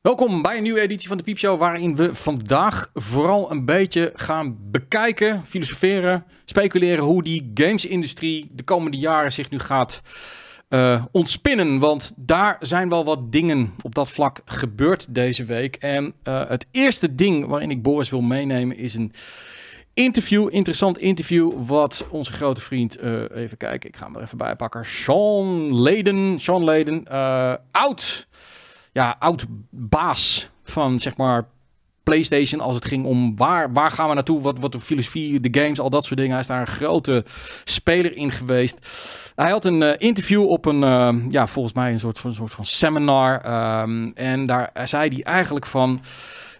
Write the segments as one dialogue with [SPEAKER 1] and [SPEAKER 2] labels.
[SPEAKER 1] Welkom bij een nieuwe editie van de Piepshow, waarin we vandaag vooral een beetje gaan bekijken, filosoferen, speculeren hoe die gamesindustrie de komende jaren zich nu gaat uh, ontspinnen. Want daar zijn wel wat dingen op dat vlak gebeurd deze week. En uh, het eerste ding waarin ik Boris wil meenemen is een interview, interessant interview, wat onze grote vriend, uh, even kijken, ik ga hem er even bij pakken, Sean Leden, Sean Leden, oud ja, oud baas van zeg maar PlayStation als het ging om waar, waar gaan we naartoe, wat, wat de filosofie, de games, al dat soort dingen. Hij is daar een grote speler in geweest. Hij had een uh, interview op een, uh, ja, volgens mij een soort van, soort van seminar. Um, en daar zei hij eigenlijk van.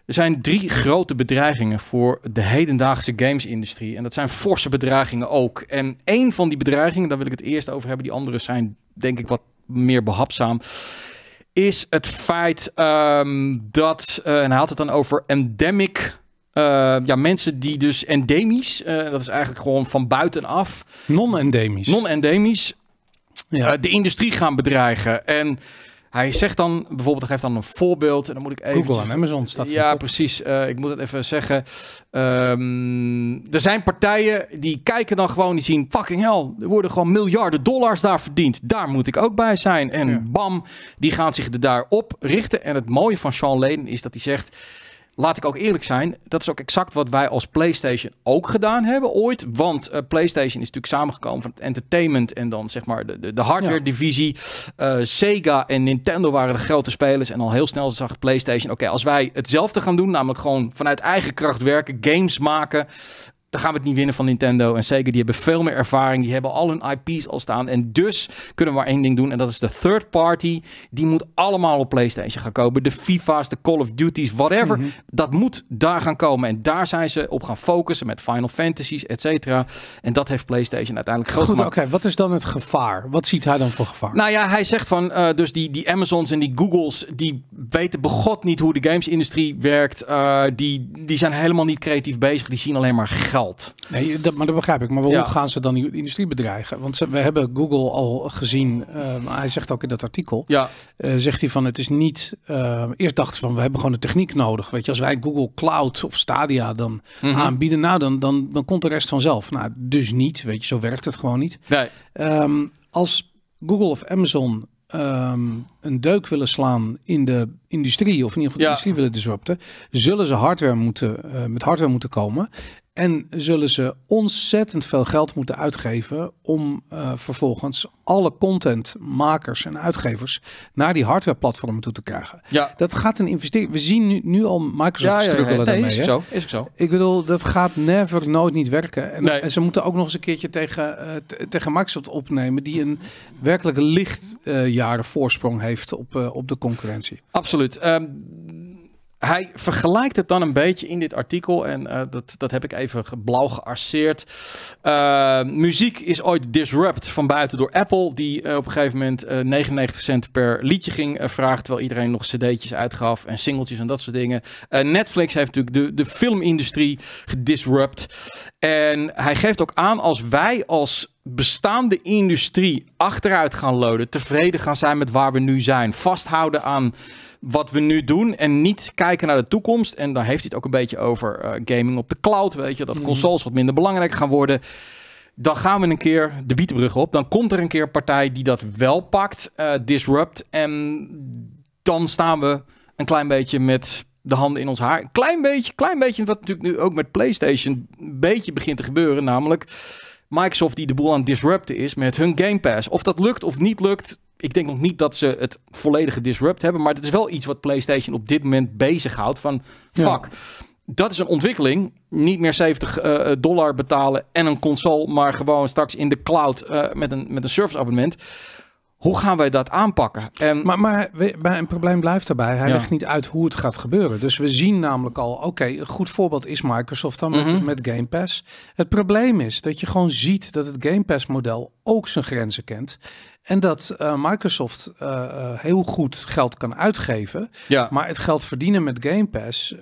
[SPEAKER 1] Er zijn drie grote bedreigingen voor de hedendaagse gamesindustrie. En dat zijn forse bedreigingen ook. En één van die bedreigingen, daar wil ik het eerst over hebben. Die andere zijn denk ik wat meer behapzaam is het feit um, dat, uh, en hij had het dan over endemic uh, ja, mensen die dus endemisch, uh, dat is eigenlijk gewoon van buitenaf.
[SPEAKER 2] Non-endemisch.
[SPEAKER 1] Non-endemisch. Ja. de industrie gaan bedreigen. En hij zegt dan bijvoorbeeld, hij geeft dan een voorbeeld. En dan moet ik even.
[SPEAKER 2] Google en Amazon staat.
[SPEAKER 1] Ja, precies. Uh, ik moet het even zeggen. Um, er zijn partijen die kijken dan gewoon, die zien fucking hell. Er worden gewoon miljarden dollars daar verdiend. Daar moet ik ook bij zijn. En ja. bam, die gaan zich er daarop richten. En het mooie van Sean Leden is dat hij zegt laat ik ook eerlijk zijn, dat is ook exact wat wij als PlayStation ook gedaan hebben ooit. Want uh, PlayStation is natuurlijk samengekomen van het entertainment en dan zeg maar de, de, de hardware divisie. Uh, Sega en Nintendo waren de grote spelers en al heel snel zag PlayStation, oké, okay, als wij hetzelfde gaan doen, namelijk gewoon vanuit eigen kracht werken, games maken, dan gaan we het niet winnen van Nintendo en Sega. Die hebben veel meer ervaring. Die hebben al hun IP's al staan. En dus kunnen we maar één ding doen. En dat is de third party. Die moet allemaal op PlayStation gaan komen. De FIFA's, de Call of Duty's, whatever. Mm -hmm. Dat moet daar gaan komen. En daar zijn ze op gaan focussen met Final Fantasies, et cetera. En dat heeft PlayStation uiteindelijk groot
[SPEAKER 2] Goed, oké. Okay. Wat is dan het gevaar? Wat ziet hij dan voor gevaar?
[SPEAKER 1] Nou ja, hij zegt van... Uh, dus die, die Amazons en die Googles... die weten begot niet hoe de gamesindustrie werkt. Uh, die, die zijn helemaal niet creatief bezig. Die zien alleen maar geld.
[SPEAKER 2] Nee, dat, maar dat begrijp ik. Maar waarom ja. gaan ze dan die industrie bedreigen? Want ze, we hebben Google al gezien. Uh, hij zegt ook in dat artikel.
[SPEAKER 1] Ja.
[SPEAKER 2] Uh, zegt hij van het is niet. Uh, eerst dachten ze van we hebben gewoon de techniek nodig. Weet je, als wij Google Cloud of Stadia dan mm -hmm. aanbieden, nou dan, dan, dan komt de rest vanzelf. Nou, dus niet. Weet je, zo werkt het gewoon niet.
[SPEAKER 1] Nee.
[SPEAKER 2] Um, als Google of Amazon um, een deuk willen slaan in de industrie, of in ieder geval de ja. industrie willen disrupten, zullen ze hardware moeten, uh, met hardware moeten komen. En zullen ze ontzettend veel geld moeten uitgeven om uh, vervolgens alle contentmakers en uitgevers naar die hardwareplatformen toe te krijgen.
[SPEAKER 1] Ja.
[SPEAKER 2] Dat gaat een investering. We zien nu, nu al Microsoft
[SPEAKER 1] ja, ja,
[SPEAKER 2] struggelen
[SPEAKER 1] ja, nee,
[SPEAKER 2] daarmee.
[SPEAKER 1] Is het zo? Is het zo?
[SPEAKER 2] Ik bedoel, dat gaat never, nooit niet werken. En,
[SPEAKER 1] Nee.
[SPEAKER 2] en ze moeten ook nog eens een keertje tegen, uh, tegen Microsoft opnemen, die een werkelijk licht uh, jaren voorsprong heeft op, op de concurrentie.
[SPEAKER 1] Absoluut. Um, hij vergelijkt het dan een beetje in dit artikel. En uh, dat, dat heb ik even blauw gearseerd. Uh, muziek is ooit disrupt van buiten door Apple. Die uh, op een gegeven moment 99 cent per liedje ging vragen. Terwijl iedereen nog cd'tjes uitgaf en singeltjes en dat soort dingen. Netflix heeft natuurlijk de, de filmindustrie gedisrupt. En hij geeft ook aan als wij als bestaande industrie achteruit gaan loden. Tevreden gaan zijn met waar we nu zijn. Vasthouden aan wat we nu doen en niet kijken naar de toekomst. En daar heeft hij het ook een beetje over uh, gaming op de cloud, weet je, dat mm. consoles wat minder belangrijk gaan worden. Dan gaan we een keer de bietenbrug op. Dan komt er een keer een partij die dat wel pakt, uh, disrupt. En dan staan we een klein beetje met de handen in ons haar. Een klein beetje, klein beetje wat natuurlijk nu ook met PlayStation een beetje begint te gebeuren, namelijk Microsoft die de boel aan het disrupten is met hun Game Pass. Of dat lukt of niet lukt, ik denk nog niet dat ze het volledige disrupt hebben. Maar het is wel iets wat PlayStation op dit moment bezighoudt. Van fuck, ja. dat is een ontwikkeling. Niet meer 70 uh, dollar betalen en een console. Maar gewoon straks in de cloud uh, met, een, met een service abonnement. Hoe gaan wij dat aanpakken?
[SPEAKER 2] En... Maar, maar een probleem blijft daarbij. Hij ja. legt niet uit hoe het gaat gebeuren. Dus we zien namelijk al, oké, okay, een goed voorbeeld is Microsoft dan met, mm -hmm. met Game Pass. Het probleem is dat je gewoon ziet dat het Game Pass model ook zijn grenzen kent. En dat uh, Microsoft uh, uh, heel goed geld kan uitgeven.
[SPEAKER 1] Ja.
[SPEAKER 2] Maar het geld verdienen met Game Pass,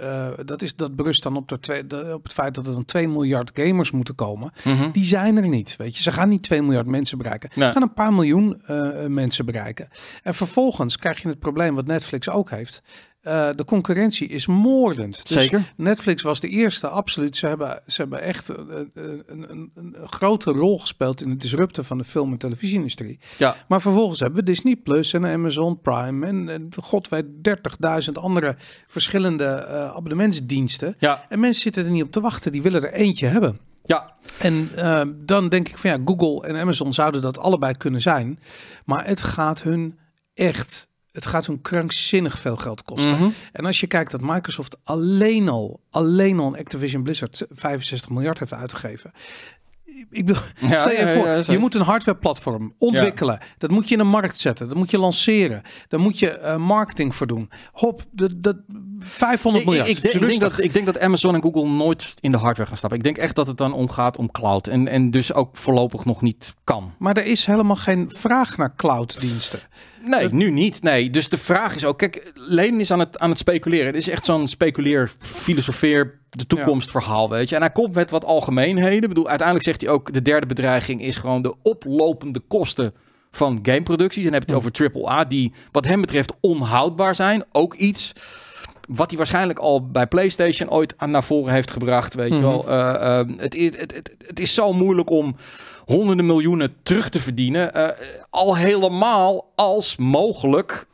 [SPEAKER 2] dat, is, dat berust dan op, de twee, de, op het feit dat er dan 2 miljard gamers moeten komen.
[SPEAKER 1] Mhm.
[SPEAKER 2] Mm -hmm. Die zijn er niet. Weet je, ze gaan niet 2 miljard mensen bereiken.
[SPEAKER 1] Nee.
[SPEAKER 2] Ze gaan een paar miljoen mensen bereiken. En vervolgens krijg je het probleem wat Netflix ook heeft. Eh, de concurrentie is moordend. Dus
[SPEAKER 1] Zeker.
[SPEAKER 2] Netflix was de eerste, absoluut. Ze hebben, ze hebben echt uh, een, een, een, grote rol gespeeld in het disrupten van de film- en televisieindustrie.
[SPEAKER 1] Ja.
[SPEAKER 2] Maar vervolgens hebben we Disney Plus en Amazon Prime en, en god weet 30.000 andere verschillende uh, abonnementsdiensten.
[SPEAKER 1] Ja.
[SPEAKER 2] En mensen zitten er niet op te wachten. Die willen er eentje hebben.
[SPEAKER 1] Ja.
[SPEAKER 2] En uh, dan denk ik van ja, Google en Amazon zouden dat allebei kunnen zijn. Maar het gaat hun echt, het gaat hun krankzinnig veel geld kosten.
[SPEAKER 1] Mhm.
[SPEAKER 2] En als je kijkt dat Microsoft alleen al, alleen al Activision Blizzard 65 miljard heeft uitgegeven. Ik bedoel,
[SPEAKER 1] Ja,
[SPEAKER 2] stel je
[SPEAKER 1] ja,
[SPEAKER 2] voor,
[SPEAKER 1] ja,
[SPEAKER 2] je moet een hardwareplatform ontwikkelen. Dat moet je in de markt zetten. Dat moet je lanceren. Daar moet je uh, marketing voor doen. Hop, dat, dat 500
[SPEAKER 1] Ik,
[SPEAKER 2] miljard.
[SPEAKER 1] ik, denk, ik, denk dat, ik denk dat Amazon en Google nooit in de hardware gaan stappen. Ik denk echt dat het dan omgaat om cloud. En, en dus ook voorlopig nog niet kan.
[SPEAKER 2] Maar er is helemaal geen vraag naar clouddiensten.
[SPEAKER 1] Nee,
[SPEAKER 2] Dat-
[SPEAKER 1] nu niet. Nee, dus de vraag is ook... Kijk, Lenen is aan het, aan het speculeren. Het is echt zo'n speculeer, filosofeer, de toekomst verhaal, weet je. En hij komt met wat algemeenheden. Ik bedoel, uiteindelijk zegt hij ook... de derde bedreiging is gewoon de oplopende kosten van gameproducties. En dan heb je het over AAA, die wat hem betreft onhoudbaar zijn. Ook iets wat hij waarschijnlijk al bij PlayStation ooit aan naar voren heeft gebracht. Weet je
[SPEAKER 2] Mhm.
[SPEAKER 1] wel. Eh, eh, het, is, het, het, het is zo moeilijk om honderden miljoenen terug te verdienen. eh, al helemaal als mogelijk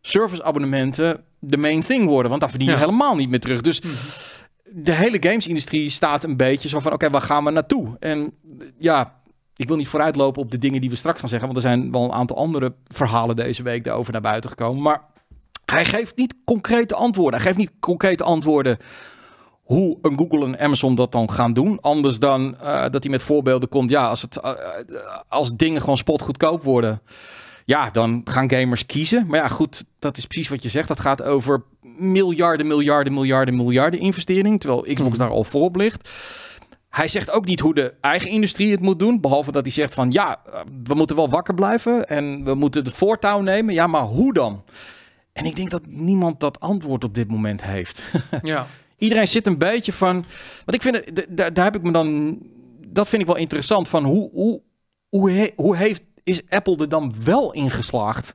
[SPEAKER 1] serviceabonnementen de main thing worden. Want daar verdien je
[SPEAKER 2] Ja.
[SPEAKER 1] helemaal niet meer terug. Dus de hele gamesindustrie staat een beetje zo van... oké, waar gaan we naartoe? En ja, ik wil niet vooruitlopen op de dingen die we straks gaan zeggen... want er zijn wel een aantal andere verhalen deze week daarover naar buiten gekomen. Maar hij geeft niet concrete antwoorden. Hij geeft niet concrete antwoorden hoe een Google en Amazon dat dan gaan doen. Anders dan eh, dat hij met voorbeelden komt. Ja, als, het, eh, als dingen gewoon spotgoedkoop worden... Ja, dan gaan gamers kiezen. Maar ja, goed, dat is precies wat je zegt. Dat gaat over miljarden, miljarden, miljarden, miljarden investering. Terwijl Xbox
[SPEAKER 2] Mhm.
[SPEAKER 1] daar al voorop ligt. Hij zegt ook niet hoe de eigen industrie het moet doen. Behalve dat hij zegt van ja, we moeten wel wakker blijven. En we moeten het voortouw nemen. Ja, maar hoe dan? En ik denk dat niemand dat antwoord op dit moment heeft.
[SPEAKER 2] Ja.
[SPEAKER 1] Iedereen zit een beetje van. Want ik vind daar heb ik me dan. Dat vind ik wel interessant. Van hoe, hoe, hoe, he- hoe heeft, is Apple er dan wel in geslaagd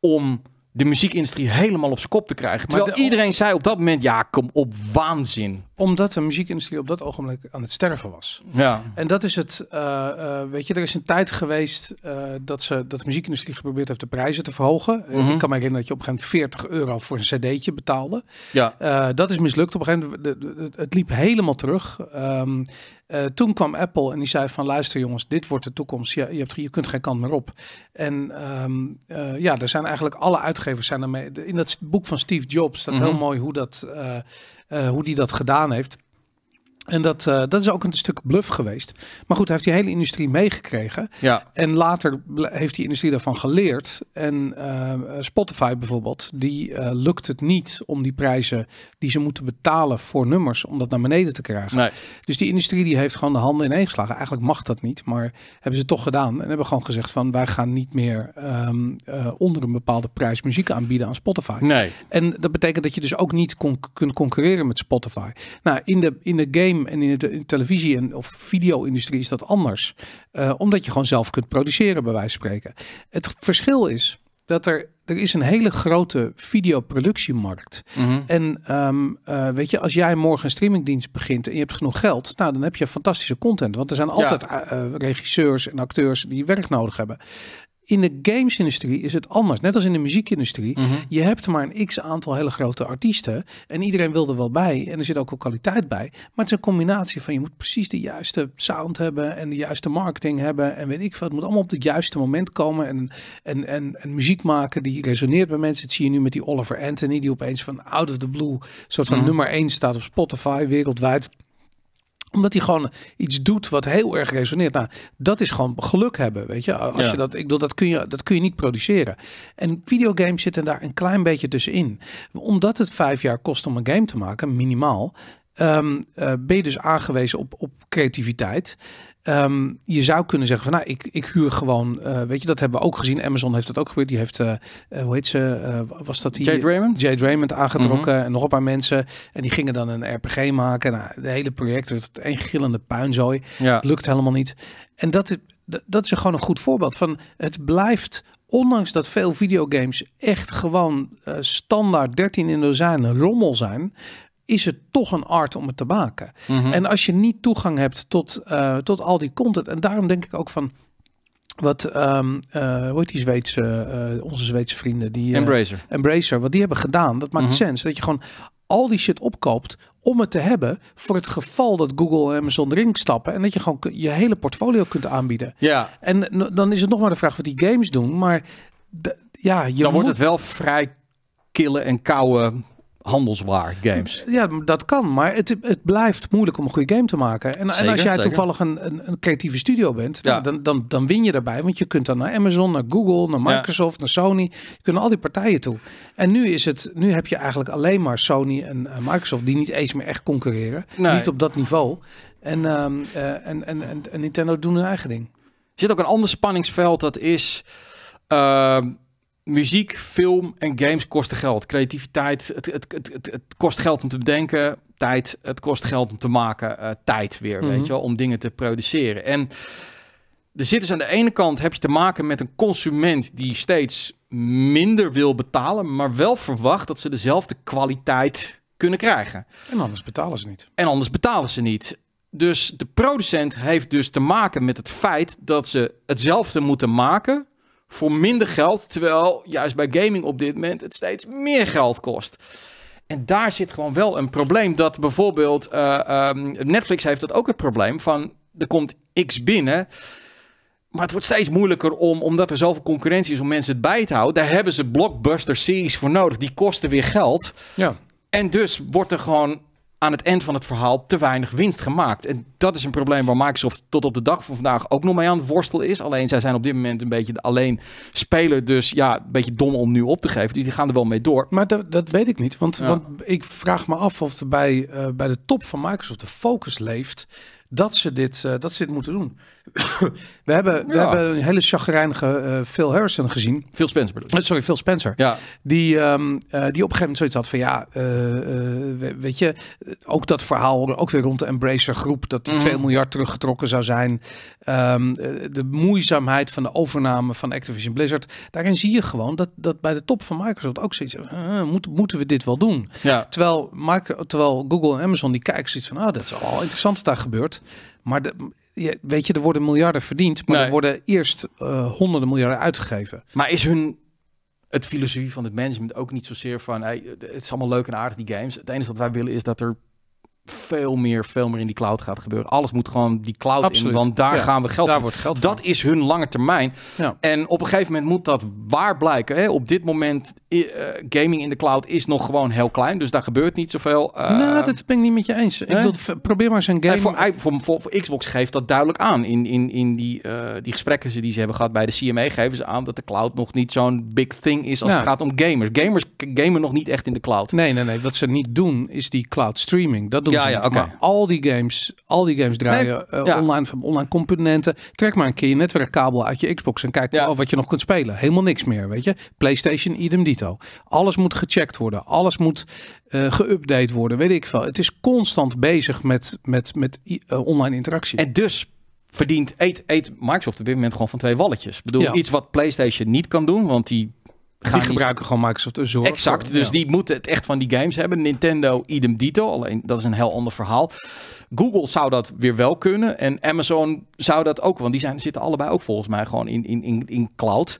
[SPEAKER 1] om de muziekindustrie helemaal op zijn kop te krijgen? Terwijl
[SPEAKER 2] de-
[SPEAKER 1] iedereen zei op dat moment: ja, kom op, waanzin.
[SPEAKER 2] Omdat de muziekindustrie op dat ogenblik aan het sterven was.
[SPEAKER 1] Ja,
[SPEAKER 2] En dat is het, eh, eh, weet je, er is een tijd geweest eh, dat, ze, dat de muziekindustrie geprobeerd heeft de prijzen te verhogen. Eh,
[SPEAKER 1] Mhm.
[SPEAKER 2] Ik kan me herinneren dat je op een gegeven moment 40 euro voor een cd'tje betaalde.
[SPEAKER 1] ja,
[SPEAKER 2] dat is mislukt op een gegeven moment. Het liep helemaal terug. Ehm, eh, toen kwam Apple en die zei van luister jongens, dit wordt de toekomst. Je, hebt, je kunt geen kant meer op. En ehm, eh, ja, er zijn eigenlijk alle uitgevers zijn ermee. In dat boek van Steve Jobs staat heel
[SPEAKER 1] Mhm.
[SPEAKER 2] mooi hoe, dat, eh, hoe die dat gedaan heeft. En dat, eh, dat is ook een stuk bluff geweest. Maar goed, hij heeft die hele industrie meegekregen.
[SPEAKER 1] ja.
[SPEAKER 2] En later heeft die industrie daarvan geleerd. En eh, Spotify bijvoorbeeld, die eh, lukt het niet om die prijzen die ze moeten betalen voor nummers, om dat naar beneden te krijgen.
[SPEAKER 1] Nee.
[SPEAKER 2] Dus die industrie die heeft gewoon de handen ineengeslagen. Eigenlijk mag dat niet, maar hebben ze toch gedaan. En hebben gewoon gezegd van wij gaan niet meer ehm, eh, onder een bepaalde prijs muziek aanbieden aan Spotify.
[SPEAKER 1] Nee.
[SPEAKER 2] En dat betekent dat je dus ook niet kunt concurreren met Spotify. Nou, in de, in de game en in de, televisie- en of video-industrie is dat anders. Eh, omdat je gewoon zelf kunt produceren, bij wijze van spreken. Het verschil is dat er, er is een hele grote videoproductiemarkt.
[SPEAKER 1] Mhm.
[SPEAKER 2] En ehm, eh, weet je, als jij morgen een streamingdienst begint en je hebt genoeg geld, nou dan heb je fantastische content. Want er zijn altijd eh, regisseurs en acteurs die werk nodig hebben. In de gamesindustrie is het anders. Net als in de muziekindustrie.
[SPEAKER 1] Mhm.
[SPEAKER 2] Je hebt maar een x aantal hele grote artiesten. En iedereen wil er wel bij. En er zit ook wel kwaliteit bij. Maar het is een combinatie van je moet precies de juiste sound hebben. En de juiste marketing hebben. En weet ik veel. Het moet allemaal op het juiste moment komen. En, en, en, en muziek maken die resoneert bij mensen. Dat zie je nu met die Oliver Anthony. Die opeens van out of the blue. soort van
[SPEAKER 1] Mhm.
[SPEAKER 2] nummer 1 staat op Spotify wereldwijd omdat hij gewoon iets doet wat heel erg resoneert. Nou, dat is gewoon geluk hebben, weet je. Als
[SPEAKER 1] Ja.
[SPEAKER 2] je dat, ik bedoel, dat kun je, dat kun je niet produceren. En videogames zitten daar een klein beetje tussenin. Omdat het vijf jaar kost om een game te maken, minimaal, ehm, eh, ben je dus aangewezen op, op creativiteit. Ehm, je zou kunnen zeggen van, nou, ik, ik huur gewoon, eh, weet je, dat hebben we ook gezien. Amazon heeft dat ook gebeurd. Die heeft, eh, eh, hoe heet ze, was dat die?
[SPEAKER 1] Jade Raymond?
[SPEAKER 2] Jade Raymond aangetrokken en nog een paar mensen. En die gingen dan een RPG maken. Nou, de hele project werd een gillende puinzooi.
[SPEAKER 1] Ja.
[SPEAKER 2] Het lukt helemaal niet. En dat is, dat- dat is gewoon een goed voorbeeld van het blijft ondanks dat veel videogames echt gewoon uh, standaard 13 in dozijn rommel zijn, is het toch een art om het te maken.
[SPEAKER 1] Mhm.
[SPEAKER 2] En als je niet toegang hebt tot, uh, tot al die content, en daarom denk ik ook van wat, um, uh, hoe heet die Zweedse, uh, onze Zweedse vrienden, die
[SPEAKER 1] Embracer.
[SPEAKER 2] Embracer, wat die hebben gedaan, dat maakt
[SPEAKER 1] Mhm.
[SPEAKER 2] sens. Dat je gewoon al die shit opkoopt om het te hebben voor het geval dat Google en Amazon erin stappen en dat je gewoon je hele portfolio kunt aanbieden.
[SPEAKER 1] Ja,
[SPEAKER 2] En dan is het nog maar de vraag wat die games doen, maar ja, je
[SPEAKER 1] dan
[SPEAKER 2] moet,
[SPEAKER 1] wordt het wel vrij kille en koude handelswaar games.
[SPEAKER 2] Ja, dat kan, maar het, het blijft moeilijk om een goede game te maken. En, en als jij
[SPEAKER 1] zeker.
[SPEAKER 2] toevallig een, een, een creatieve studio bent,
[SPEAKER 1] Ja.
[SPEAKER 2] dan, dan, dan win je daarbij. Want je kunt dan naar Amazon, naar Google, naar
[SPEAKER 1] Ja.
[SPEAKER 2] Microsoft, naar Sony. Je kunt al die partijen toe. En nu, is het, nu heb je eigenlijk alleen maar Sony en eh, Microsoft die niet eens meer echt concurreren.
[SPEAKER 1] Nee.
[SPEAKER 2] Niet op dat niveau. En, ehm, eh, en, en, en, en Nintendo doen hun eigen ding.
[SPEAKER 1] Er zit ook een ander spanningsveld, dat is ehm, muziek, film en games kosten geld. Creativiteit, het, het, het, het, kost geld om te bedenken, tijd, het kost geld om te maken, eh, tijd weer,
[SPEAKER 2] Mhm.
[SPEAKER 1] weet je wel, om dingen te produceren. En er zit dus aan de ene kant heb je te maken met een consument die steeds minder wil betalen, maar wel verwacht dat ze dezelfde kwaliteit kunnen krijgen.
[SPEAKER 2] En anders betalen ze niet.
[SPEAKER 1] En anders betalen ze niet. Dus de producent heeft dus te maken met het feit dat ze hetzelfde moeten maken voor minder geld. Terwijl juist bij gaming op dit moment het steeds meer geld kost. En daar zit gewoon wel een probleem. Dat bijvoorbeeld eh, ehm, Netflix heeft dat ook het probleem van er komt X binnen. Maar het wordt steeds moeilijker om, omdat er zoveel concurrentie is om mensen het bij te houden. Daar hebben ze blockbuster series voor nodig. Die kosten weer geld.
[SPEAKER 2] Ja.
[SPEAKER 1] En dus wordt er gewoon aan het eind van het verhaal te weinig winst gemaakt. En dat is een probleem waar Microsoft tot op de dag van vandaag ook nog mee aan het worstelen is. Alleen zij zijn op dit moment een beetje de alleen speler. Dus ja, een beetje dom om nu op te geven. Dus die gaan er wel mee door.
[SPEAKER 2] Maar dat, dat weet ik niet. Want,
[SPEAKER 1] Ja.
[SPEAKER 2] want ik vraag me af of er bij, eh, bij de top van Microsoft de focus leeft dat ze dit, eh, dat ze dit moeten doen. we, hebben, we
[SPEAKER 1] Ja.
[SPEAKER 2] hebben een hele chagrijnige eh, Phil Harrison gezien.
[SPEAKER 1] Phil Spencer bedoel.
[SPEAKER 2] Eh, sorry, Phil Spencer.
[SPEAKER 1] Ja,
[SPEAKER 2] Die, ehm, eh, die op een gegeven moment zoiets had van ja, we- weet je, ook dat verhaal, ook weer rond de Embracer groep, dat er
[SPEAKER 1] Mhm.
[SPEAKER 2] 2 miljard teruggetrokken zou zijn. Ehm, eh, de moeizaamheid van de overname van Activision Blizzard. Daarin zie je gewoon dat, dat bij de top van Microsoft ook zoiets uh, moet, moeten we dit wel doen?
[SPEAKER 1] ja.
[SPEAKER 2] Terwijl, terwijl Google en Amazon die kijken zoiets van, ah, dat is wel interessant wat daar gebeurt. Maar de, je, weet je, er worden miljarden verdiend, maar
[SPEAKER 1] Nee.
[SPEAKER 2] er worden eerst eh, honderden miljarden uitgegeven.
[SPEAKER 1] Maar is hun het filosofie van het management ook niet zozeer van hey, het is allemaal leuk en aardig die games. Het enige wat wij willen is dat er veel meer, veel meer in die cloud gaat gebeuren. Alles moet gewoon die cloud
[SPEAKER 2] Absoluut.
[SPEAKER 1] in, want daar
[SPEAKER 2] Ja,
[SPEAKER 1] gaan we geld
[SPEAKER 2] Daar
[SPEAKER 1] voor.
[SPEAKER 2] wordt geld
[SPEAKER 1] Dat is hun lange termijn.
[SPEAKER 2] Ja.
[SPEAKER 1] En op een gegeven moment moet dat waar blijken. Hè? Op dit moment, eh, gaming in de cloud is nog gewoon heel klein. Dus daar gebeurt niet zoveel. Eh,
[SPEAKER 2] nou, dat ben ik niet met je eens. Ik bedoel, probeer maar eens een game.
[SPEAKER 1] voor, voor, voor, voor Xbox geeft dat duidelijk aan. In, in, in die, eh, die gesprekken die ze hebben gehad bij de CMA geven ze aan dat de cloud nog niet zo'n big thing is als het gaat om gamers. Gamers gamen nog niet echt in de cloud.
[SPEAKER 2] Nee, nee, nee. Wat ze niet doen is die cloud streaming. Dat doen
[SPEAKER 1] Ja, ja.
[SPEAKER 2] Maar al die games, al die games draaien eh,
[SPEAKER 1] ja.
[SPEAKER 2] online van online componenten. Trek maar een keer je netwerkkabel uit je Xbox en kijk
[SPEAKER 1] Ja.
[SPEAKER 2] wat je nog kunt spelen. Helemaal niks meer, weet je. PlayStation, idem dito. Alles moet gecheckt worden. Alles moet eh geüpdate worden, weet ik veel. Het is constant bezig met, met, met eh, online interactie.
[SPEAKER 1] En dus verdient eet, eet Microsoft op dit moment gewoon van twee walletjes. Ik bedoel,
[SPEAKER 2] Ja.
[SPEAKER 1] iets wat PlayStation niet kan doen, want die gaan
[SPEAKER 2] die gebruiken gewoon Microsoft Azure.
[SPEAKER 1] Exact,
[SPEAKER 2] voor-
[SPEAKER 1] dus
[SPEAKER 2] ja.
[SPEAKER 1] die moeten het echt van die games hebben. Nintendo idem dito, alleen dat is een heel ander verhaal. Google zou dat weer wel kunnen en Amazon zou dat ook, want die zijn, zitten allebei ook volgens mij gewoon in, in, in, in cloud.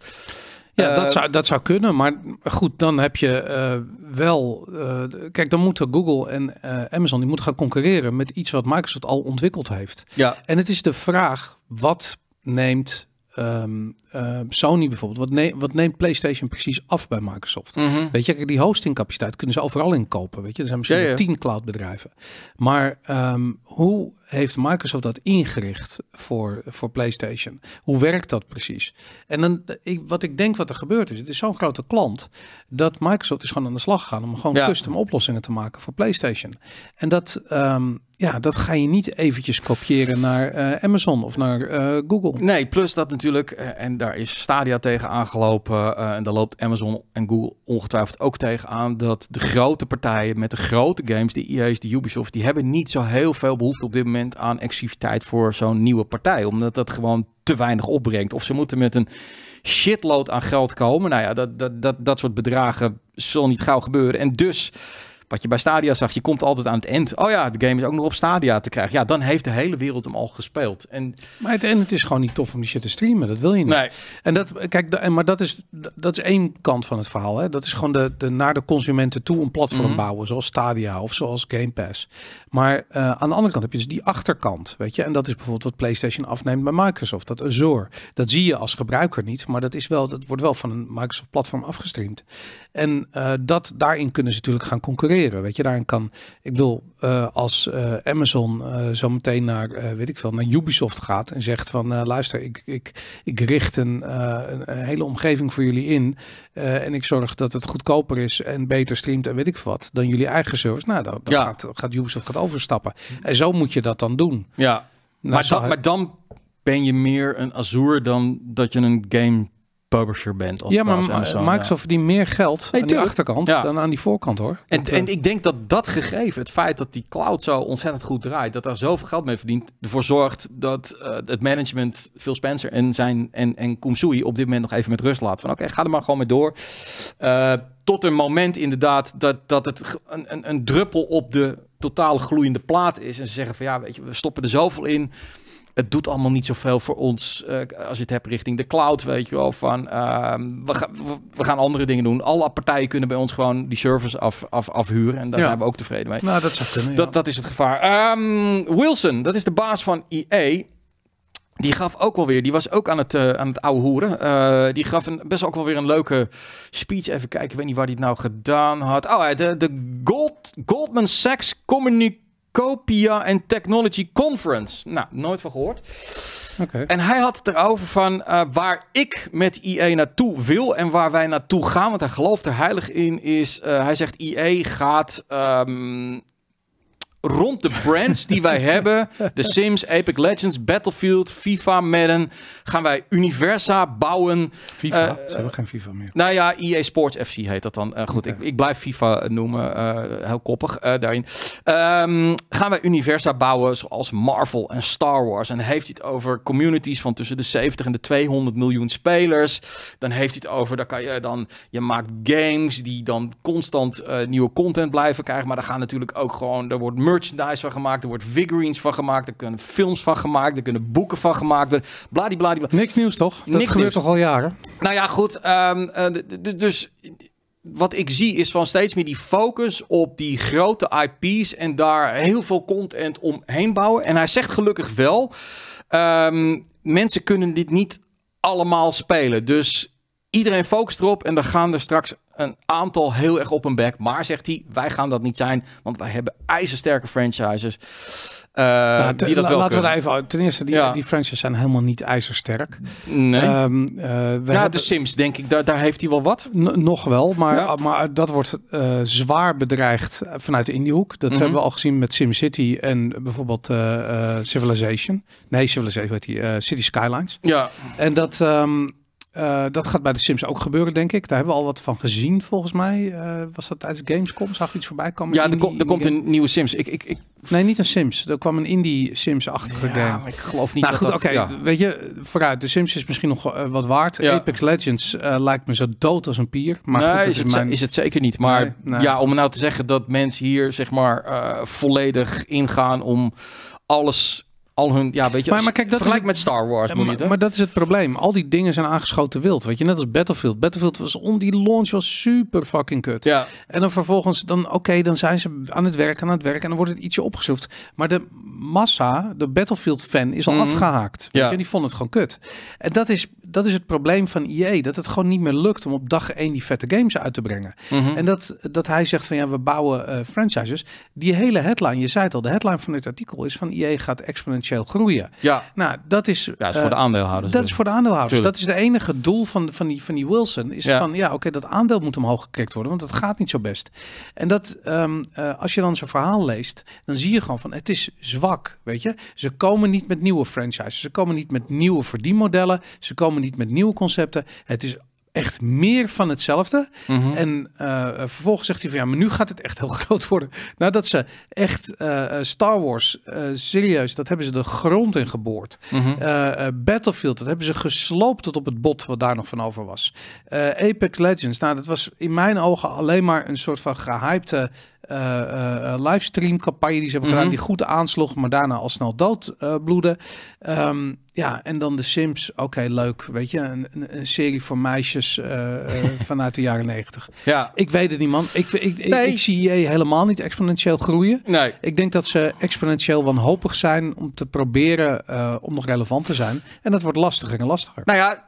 [SPEAKER 2] Ja,
[SPEAKER 1] Eh,
[SPEAKER 2] dat, zou, dat zou kunnen. Maar goed, dan heb je eh, wel... eh, kijk, dan moeten Google en eh, Amazon... die moeten gaan concurreren met iets wat Microsoft al ontwikkeld heeft.
[SPEAKER 1] Ja,
[SPEAKER 2] En het is de vraag, wat neemt ehm, eh, Sony bijvoorbeeld... Wat, ne- wat neemt PlayStation precies af bij Microsoft?
[SPEAKER 1] Mhm.
[SPEAKER 2] Weet je, die hostingcapaciteit kunnen ze overal inkopen. Weet je, er zijn misschien
[SPEAKER 1] Ja, ja.
[SPEAKER 2] tien cloudbedrijven. Maar ehm, hoe heeft Microsoft dat ingericht voor, voor PlayStation? Hoe werkt dat precies? En dan, ik, wat ik denk wat er gebeurt is, het is zo'n grote klant dat Microsoft is gewoon aan de slag gegaan om gewoon
[SPEAKER 1] Ja.
[SPEAKER 2] custom oplossingen te maken voor PlayStation. En dat, ehm, ja, dat ga je niet eventjes kopiëren naar eh, Amazon of naar eh, Google.
[SPEAKER 1] Nee, plus dat natuurlijk, eh, en daar is Stadia tegen aangelopen. en daar loopt Amazon en Google ongetwijfeld ook tegen aan. Dat de grote partijen met de grote games, de EA's, de Ubisoft, die hebben niet zo heel veel behoefte op dit moment aan exclusiviteit voor zo'n nieuwe partij. Omdat dat gewoon te weinig opbrengt. Of ze moeten met een shitload aan geld komen. Nou ja, dat, dat, dat, dat soort bedragen zal niet gauw gebeuren. En dus wat je bij Stadia zag, je komt altijd aan het eind. Oh ja, de game is ook nog op Stadia te krijgen. Ja, dan heeft de hele wereld hem al gespeeld. En...
[SPEAKER 2] Maar het, en het is gewoon niet tof om die shit te streamen. Dat wil je niet.
[SPEAKER 1] Nee.
[SPEAKER 2] En dat, kijk, maar dat is, dat is één kant van het verhaal. Hè. Dat is gewoon de, de, naar de consumenten toe een platform
[SPEAKER 1] Mhm.
[SPEAKER 2] bouwen. Zoals Stadia of zoals Game Pass. Maar eh, aan de andere kant heb je dus die achterkant. Weet je? En dat is bijvoorbeeld wat PlayStation afneemt bij Microsoft. Dat Azure. Dat zie je als gebruiker niet. Maar dat, is wel, dat wordt wel van een Microsoft platform afgestreamd. En eh, dat, daarin kunnen ze natuurlijk gaan concurreren. Weet je, daarin kan, ik bedoel, eh, als eh, Amazon eh, zo meteen naar, weet ik veel, naar Ubisoft gaat en zegt van, luister, ik, ik, ik richt een, een, hele omgeving voor jullie in en ik zorg dat het goedkoper is en beter streamt en weet ik wat dan jullie eigen service. Nou, dan, dan
[SPEAKER 1] Ja.
[SPEAKER 2] gaat, gaat Ubisoft gaat overstappen. En zo moet je dat dan doen.
[SPEAKER 1] Ja,
[SPEAKER 2] Nou,
[SPEAKER 1] maar, dan, maar dan ben je meer een Azure dan dat je een game publisher bent. Als
[SPEAKER 2] ja, maar
[SPEAKER 1] Amazon,
[SPEAKER 2] Microsoft
[SPEAKER 1] ja.
[SPEAKER 2] verdient meer geld
[SPEAKER 1] Nee,
[SPEAKER 2] aan die achterkant
[SPEAKER 1] Ja.
[SPEAKER 2] dan aan die voorkant hoor.
[SPEAKER 1] En,
[SPEAKER 2] Want, eh,
[SPEAKER 1] en ik denk dat dat gegeven, het feit dat die cloud zo ontzettend goed draait, dat daar zoveel geld mee verdient, ervoor zorgt dat eh, het management Phil Spencer en zijn en, en Kumsui op dit moment nog even met rust laat. Van oké, ga er maar gewoon mee door. Eh, tot een moment inderdaad dat, dat het een, een, een druppel op de totale gloeiende plaat is. En ze zeggen van ja, weet je, we stoppen er zoveel in. Het doet allemaal niet zoveel voor ons eh, als je het hebt richting de cloud, weet je wel. Van, ehm, we, gaan we, gaan andere dingen doen. Alle partijen kunnen bij ons gewoon die service af, af, afhuren. En daar
[SPEAKER 2] Ja.
[SPEAKER 1] zijn we ook tevreden mee.
[SPEAKER 2] nou, dat zou kunnen. ja.
[SPEAKER 1] Dat, dat is het gevaar. Ehm, Wilson, dat is de baas van EA. Die gaf ook wel weer, die was ook aan het, eh, aan het ouwe hoeren. Eh, die gaf een, best ook wel weer een leuke speech. Even kijken, ik weet niet waar hij het nou gedaan had. Oh, de, de Gold, Goldman Sachs Communicopia and Technology Conference. Nou, nooit van gehoord. En hij had het erover van eh, waar ik met EA naartoe wil en waar wij naartoe gaan. Want hij gelooft er heilig in. Is eh, hij zegt EA gaat ehm, rond de brands die wij hebben. The Sims, Apex Legends, Battlefield, FIFA, Madden. Gaan wij Universa bouwen.
[SPEAKER 2] FIFA.
[SPEAKER 1] eh,
[SPEAKER 2] Ze hebben geen FIFA meer.
[SPEAKER 1] Nou ja, EA Sports FC heet dat dan. Eh, goed, ik, ik blijf FIFA noemen. eh, heel koppig daarin. Ehm, gaan wij universa bouwen zoals Marvel en Star Wars. En heeft hij het over communities van tussen de 70 en de 200 miljoen spelers. Dan heeft hij het over, dan kan je dan, je maakt games die dan constant nieuwe content blijven krijgen. Maar daar gaan natuurlijk ook gewoon, er wordt merchandise van gemaakt. Er wordt figurines van gemaakt. Er kunnen films van gemaakt. Er kunnen boeken van gemaakt worden. Bladibladibla.
[SPEAKER 2] Niks nieuws toch? Dat
[SPEAKER 1] Niks
[SPEAKER 2] gebeurt
[SPEAKER 1] nieuws.
[SPEAKER 2] toch al jaren?
[SPEAKER 1] Nou ja, goed. ehm, eh, dus wat ik zie is van steeds meer die focus op die grote IP's en daar heel veel content omheen bouwen. En hij zegt gelukkig wel, ehm, mensen kunnen dit niet allemaal spelen. Dus iedereen focust erop en dan gaan er straks een aantal heel erg op een bek. Maar zegt hij, wij gaan dat niet zijn, want wij hebben ijzersterke franchises. eh,
[SPEAKER 2] Nou,
[SPEAKER 1] die dat wel
[SPEAKER 2] laten we daar even. Ten eerste, die,
[SPEAKER 1] Ja.
[SPEAKER 2] die franchises zijn helemaal niet ijzersterk.
[SPEAKER 1] Nee.
[SPEAKER 2] Ehm, eh, we
[SPEAKER 1] ja,
[SPEAKER 2] hebben-
[SPEAKER 1] de Sims, denk ik, daar, daar heeft hij wel wat.
[SPEAKER 2] N- nog wel, maar,
[SPEAKER 1] Ja.
[SPEAKER 2] maar dat wordt eh, zwaar bedreigd vanuit de indiehoek. Dat
[SPEAKER 1] Mhm.
[SPEAKER 2] hebben we al gezien met SimCity en bijvoorbeeld Civilization. Nee, Civilization die, eh, City Skylines.
[SPEAKER 1] Ja,
[SPEAKER 2] En dat, ehm, eh, dat gaat bij de Sims ook gebeuren, denk ik. Daar hebben we al wat van gezien, volgens mij. Eh, was dat tijdens Gamescom? Zag iets voorbij komen?
[SPEAKER 1] Ja, er, er komt een nieuwe Sims. Ik, ik, ik?
[SPEAKER 2] Nee, niet een Sims. Er kwam een indie Sims-achtige
[SPEAKER 1] ja,
[SPEAKER 2] game.
[SPEAKER 1] maar ik geloof niet
[SPEAKER 2] Nou
[SPEAKER 1] dat
[SPEAKER 2] goed,
[SPEAKER 1] dat...
[SPEAKER 2] oké.
[SPEAKER 1] ja.
[SPEAKER 2] Weet je, vooruit. De Sims is misschien nog eh, wat waard.
[SPEAKER 1] Ja.
[SPEAKER 2] Apex Legends lijkt me zo dood als een pier. Maar
[SPEAKER 1] nee,
[SPEAKER 2] goed,
[SPEAKER 1] is,
[SPEAKER 2] is,
[SPEAKER 1] het,
[SPEAKER 2] mijn...
[SPEAKER 1] is het zeker niet. Maar
[SPEAKER 2] Nee, nee.
[SPEAKER 1] ja, om nou te zeggen dat mensen hier zeg maar volledig ingaan om alles, al hun, ja weet je,
[SPEAKER 2] Maar- maar kijk, dat
[SPEAKER 1] vergelijk met Star Wars
[SPEAKER 2] maar,
[SPEAKER 1] het,
[SPEAKER 2] maar dat is het probleem. Al die dingen zijn aangeschoten wild. Weet je, net als Battlefield. Battlefield was on die launch was super fucking kut.
[SPEAKER 1] ja,
[SPEAKER 2] En dan vervolgens, dan oké, dan zijn ze aan het werk, aan het werk en dan wordt het ietsje opgeschroefd. Maar de massa, de Battlefield-fan, is al
[SPEAKER 1] Mhm.
[SPEAKER 2] afgehaakt. Weet
[SPEAKER 1] Ja.
[SPEAKER 2] je, die vond het gewoon kut. En dat is, dat is het probleem van EA, dat het gewoon niet meer lukt om op dag één die vette games uit te brengen.
[SPEAKER 1] mhm.
[SPEAKER 2] En dat, dat hij zegt van ja, we bouwen eh, franchises. Die hele headline, je zei het al, de headline van dit artikel is van EA gaat exponentieel groeien.
[SPEAKER 1] ja,
[SPEAKER 2] Nou, dat is...
[SPEAKER 1] ja, dat is
[SPEAKER 2] eh,
[SPEAKER 1] voor de aandeelhouders.
[SPEAKER 2] dat
[SPEAKER 1] dus.
[SPEAKER 2] is voor de aandeelhouders.
[SPEAKER 1] Tuurlijk.
[SPEAKER 2] Dat is de enige doel van, van, die, van die Wilson. Is
[SPEAKER 1] Ja.
[SPEAKER 2] van, ja, oké, dat aandeel moet omhoog geklikt worden, want het gaat niet zo best. En dat, ehm, eh, als je dan zijn verhaal leest, dan zie je gewoon van, het is zwak, weet je. Ze komen niet met nieuwe franchises. Ze komen niet met nieuwe verdienmodellen. Ze komen niet met nieuwe concepten. Het is echt meer van hetzelfde.
[SPEAKER 1] Mhm.
[SPEAKER 2] En eh, vervolgens zegt hij van ja, maar nu gaat het echt heel groot worden. Nadat ze echt eh, eh, Star Wars, eh, serieus, dat hebben ze de grond in geboord.
[SPEAKER 1] Mhm.
[SPEAKER 2] Battlefield, dat hebben ze gesloopt tot op het bot wat daar nog van over was. Apex Legends, nou dat was in mijn ogen alleen maar een soort van gehypte eh, eh, eh, livestream campagne die ze hebben
[SPEAKER 1] Mhm.
[SPEAKER 2] gedaan, die goed aansloeg, maar daarna al snel doodbloedde. Ehm, ja, en dan de Sims, oké, leuk, weet je, een, een, serie voor meisjes eh, eh, vanuit de jaren negentig.
[SPEAKER 1] Ja.
[SPEAKER 2] Ik weet het niet, man. Ik, ik, ik,
[SPEAKER 1] Nee.
[SPEAKER 2] ik zie EA helemaal niet exponentieel groeien.
[SPEAKER 1] Nee.
[SPEAKER 2] Ik denk dat ze exponentieel wanhopig zijn om te proberen eh, om nog relevant te zijn. En dat wordt lastiger en lastiger.
[SPEAKER 1] Nou ja,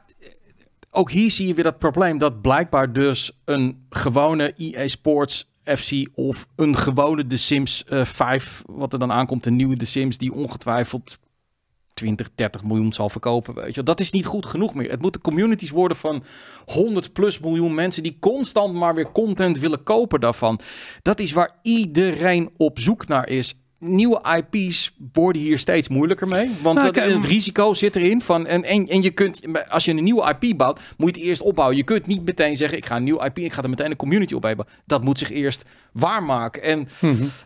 [SPEAKER 1] ook hier zie je weer dat probleem dat blijkbaar dus een gewone EA Sports FC of een gewone The Sims eh 5, wat er dan aankomt, een nieuwe The Sims die ongetwijfeld 20, 30 miljoen zal verkopen, weet je. Dat is niet goed genoeg meer. Het moeten communities worden van 100 plus miljoen mensen die constant maar weer content willen kopen daarvan. Dat is waar iedereen op zoek naar is. Nieuwe IP's worden hier steeds moeilijker mee. Want
[SPEAKER 2] Nou,
[SPEAKER 1] het, het risico zit erin. Van, en, en, en je kunt, als je een nieuwe IP bouwt, moet je het eerst opbouwen. Je kunt niet meteen zeggen, ik ga een nieuwe IP, ik ga er meteen een community op hebben. Dat moet zich eerst waarmaken. En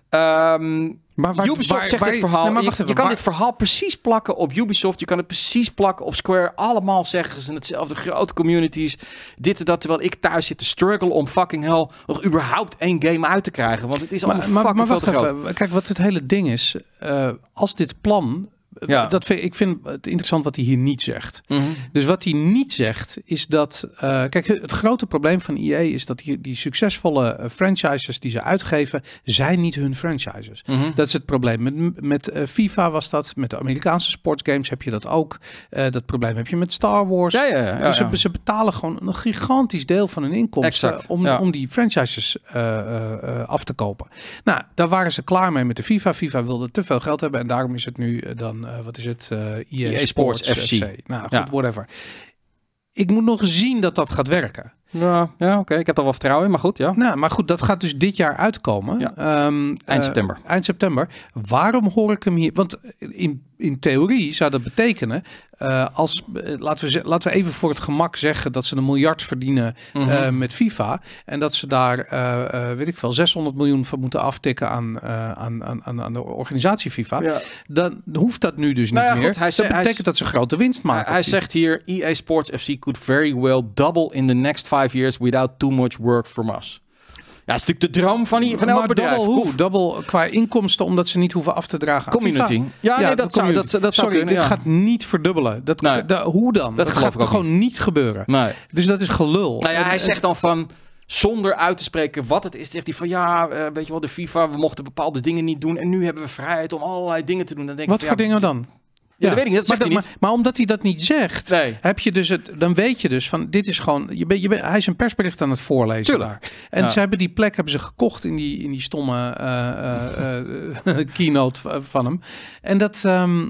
[SPEAKER 1] ehm,
[SPEAKER 2] Maar waar-
[SPEAKER 1] Ubisoft
[SPEAKER 2] waar-
[SPEAKER 1] zegt
[SPEAKER 2] waar-
[SPEAKER 1] dit verhaal.
[SPEAKER 2] Nee, maar
[SPEAKER 1] je, kan dit verhaal precies plakken op Ubisoft. Je kan het precies plakken op Square. Allemaal zeggen ze hetzelfde. Grote communities. Dit en dat. Terwijl ik thuis zit te struggle om fucking hell nog überhaupt één game uit te krijgen. Want het is allemaal
[SPEAKER 2] Maar, maar,
[SPEAKER 1] fucking
[SPEAKER 2] maar
[SPEAKER 1] veel
[SPEAKER 2] wacht
[SPEAKER 1] te groot.
[SPEAKER 2] even. Kijk, wat het hele ding is. eh, als dit plan...
[SPEAKER 1] Ja.
[SPEAKER 2] Dat vind, ik vind het interessant wat hij hier niet zegt.
[SPEAKER 1] Mhm.
[SPEAKER 2] Dus wat hij niet zegt is dat. eh, kijk, het grote probleem van EA is dat die, die succesvolle eh, franchises die ze uitgeven, zijn niet hun franchises.
[SPEAKER 1] Mhm.
[SPEAKER 2] Dat is het probleem. Met, met eh, FIFA was dat. Met de Amerikaanse sportsgames heb je dat ook. Dat probleem heb je met Star Wars.
[SPEAKER 1] Ja, ja, ja.
[SPEAKER 2] dus. Ze, ze betalen gewoon een gigantisch deel van hun inkomsten om, om die franchises af te kopen. Nou, daar waren ze klaar mee met de FIFA. FIFA wilde te veel geld hebben en daarom is het nu dan, eh, wat is het, eh EA,
[SPEAKER 1] EA Sports FC.
[SPEAKER 2] Nou goed,
[SPEAKER 1] Ja.
[SPEAKER 2] whatever. Ik moet nog zien dat dat gaat werken.
[SPEAKER 1] Ja, ja oké. Ik heb er wel vertrouwen in, maar goed, ja.
[SPEAKER 2] Nou, maar goed, dat gaat dus dit jaar uitkomen.
[SPEAKER 1] Ja.
[SPEAKER 2] Ehm,
[SPEAKER 1] Eind
[SPEAKER 2] eh,
[SPEAKER 1] september.
[SPEAKER 2] Eind september. Waarom hoor ik hem hier? Want in, in theorie zou dat betekenen, eh, als eh, laten, we, laten we even voor het gemak zeggen dat ze een miljard verdienen
[SPEAKER 1] Mhm.
[SPEAKER 2] eh, met FIFA en dat ze daar, eh, weet ik veel, 600 miljoen van moeten aftikken aan, aan, aan, aan, de organisatie FIFA.
[SPEAKER 1] Ja.
[SPEAKER 2] Dan hoeft dat nu dus niet
[SPEAKER 1] Nou ja,
[SPEAKER 2] meer.
[SPEAKER 1] goed, hij
[SPEAKER 2] dat
[SPEAKER 1] hij
[SPEAKER 2] betekent dat ze grote winst maken.
[SPEAKER 1] Hij, zegt hier, EA Sports FC could very well double in the next five years without too much work from us. Ja, dat is natuurlijk de droom van, die, van elk
[SPEAKER 2] maar
[SPEAKER 1] bedrijf.
[SPEAKER 2] double hoe?
[SPEAKER 1] Hoef-
[SPEAKER 2] Double qua inkomsten, omdat ze niet hoeven af te dragen aan
[SPEAKER 1] Community.
[SPEAKER 2] FIFA.
[SPEAKER 1] Ja, nee, dat zou, dat, dat zou
[SPEAKER 2] Sorry,
[SPEAKER 1] kunnen,
[SPEAKER 2] dit
[SPEAKER 1] ja.
[SPEAKER 2] gaat niet verdubbelen. Dat,
[SPEAKER 1] Nee.
[SPEAKER 2] da- hoe dan? Dat, gaat gewoon niet gebeuren.
[SPEAKER 1] Nee.
[SPEAKER 2] Dus dat is gelul.
[SPEAKER 1] Nou ja,
[SPEAKER 2] En-
[SPEAKER 1] hij zegt dan van, zonder uit te spreken wat het is, zegt hij van ja, eh, weet je wel, de FIFA, we mochten bepaalde dingen niet doen en nu hebben we vrijheid om allerlei dingen te doen. Dan denk
[SPEAKER 2] Wat
[SPEAKER 1] ik,
[SPEAKER 2] voor
[SPEAKER 1] ja,
[SPEAKER 2] dingen dan?
[SPEAKER 1] Ja, dat weet ik niet, dat
[SPEAKER 2] maar,
[SPEAKER 1] hij
[SPEAKER 2] maar, maar omdat hij dat niet zegt,
[SPEAKER 1] Nee.
[SPEAKER 2] heb je dus het, dan weet je dus van dit is gewoon, je je hij is een persbericht aan het voorlezen
[SPEAKER 1] Tuurlijk.
[SPEAKER 2] daar. En
[SPEAKER 1] Ja.
[SPEAKER 2] ze hebben die plek hebben ze gekocht in die, in die stomme eh, eh, eh, keynote van hem. En dat, ehm,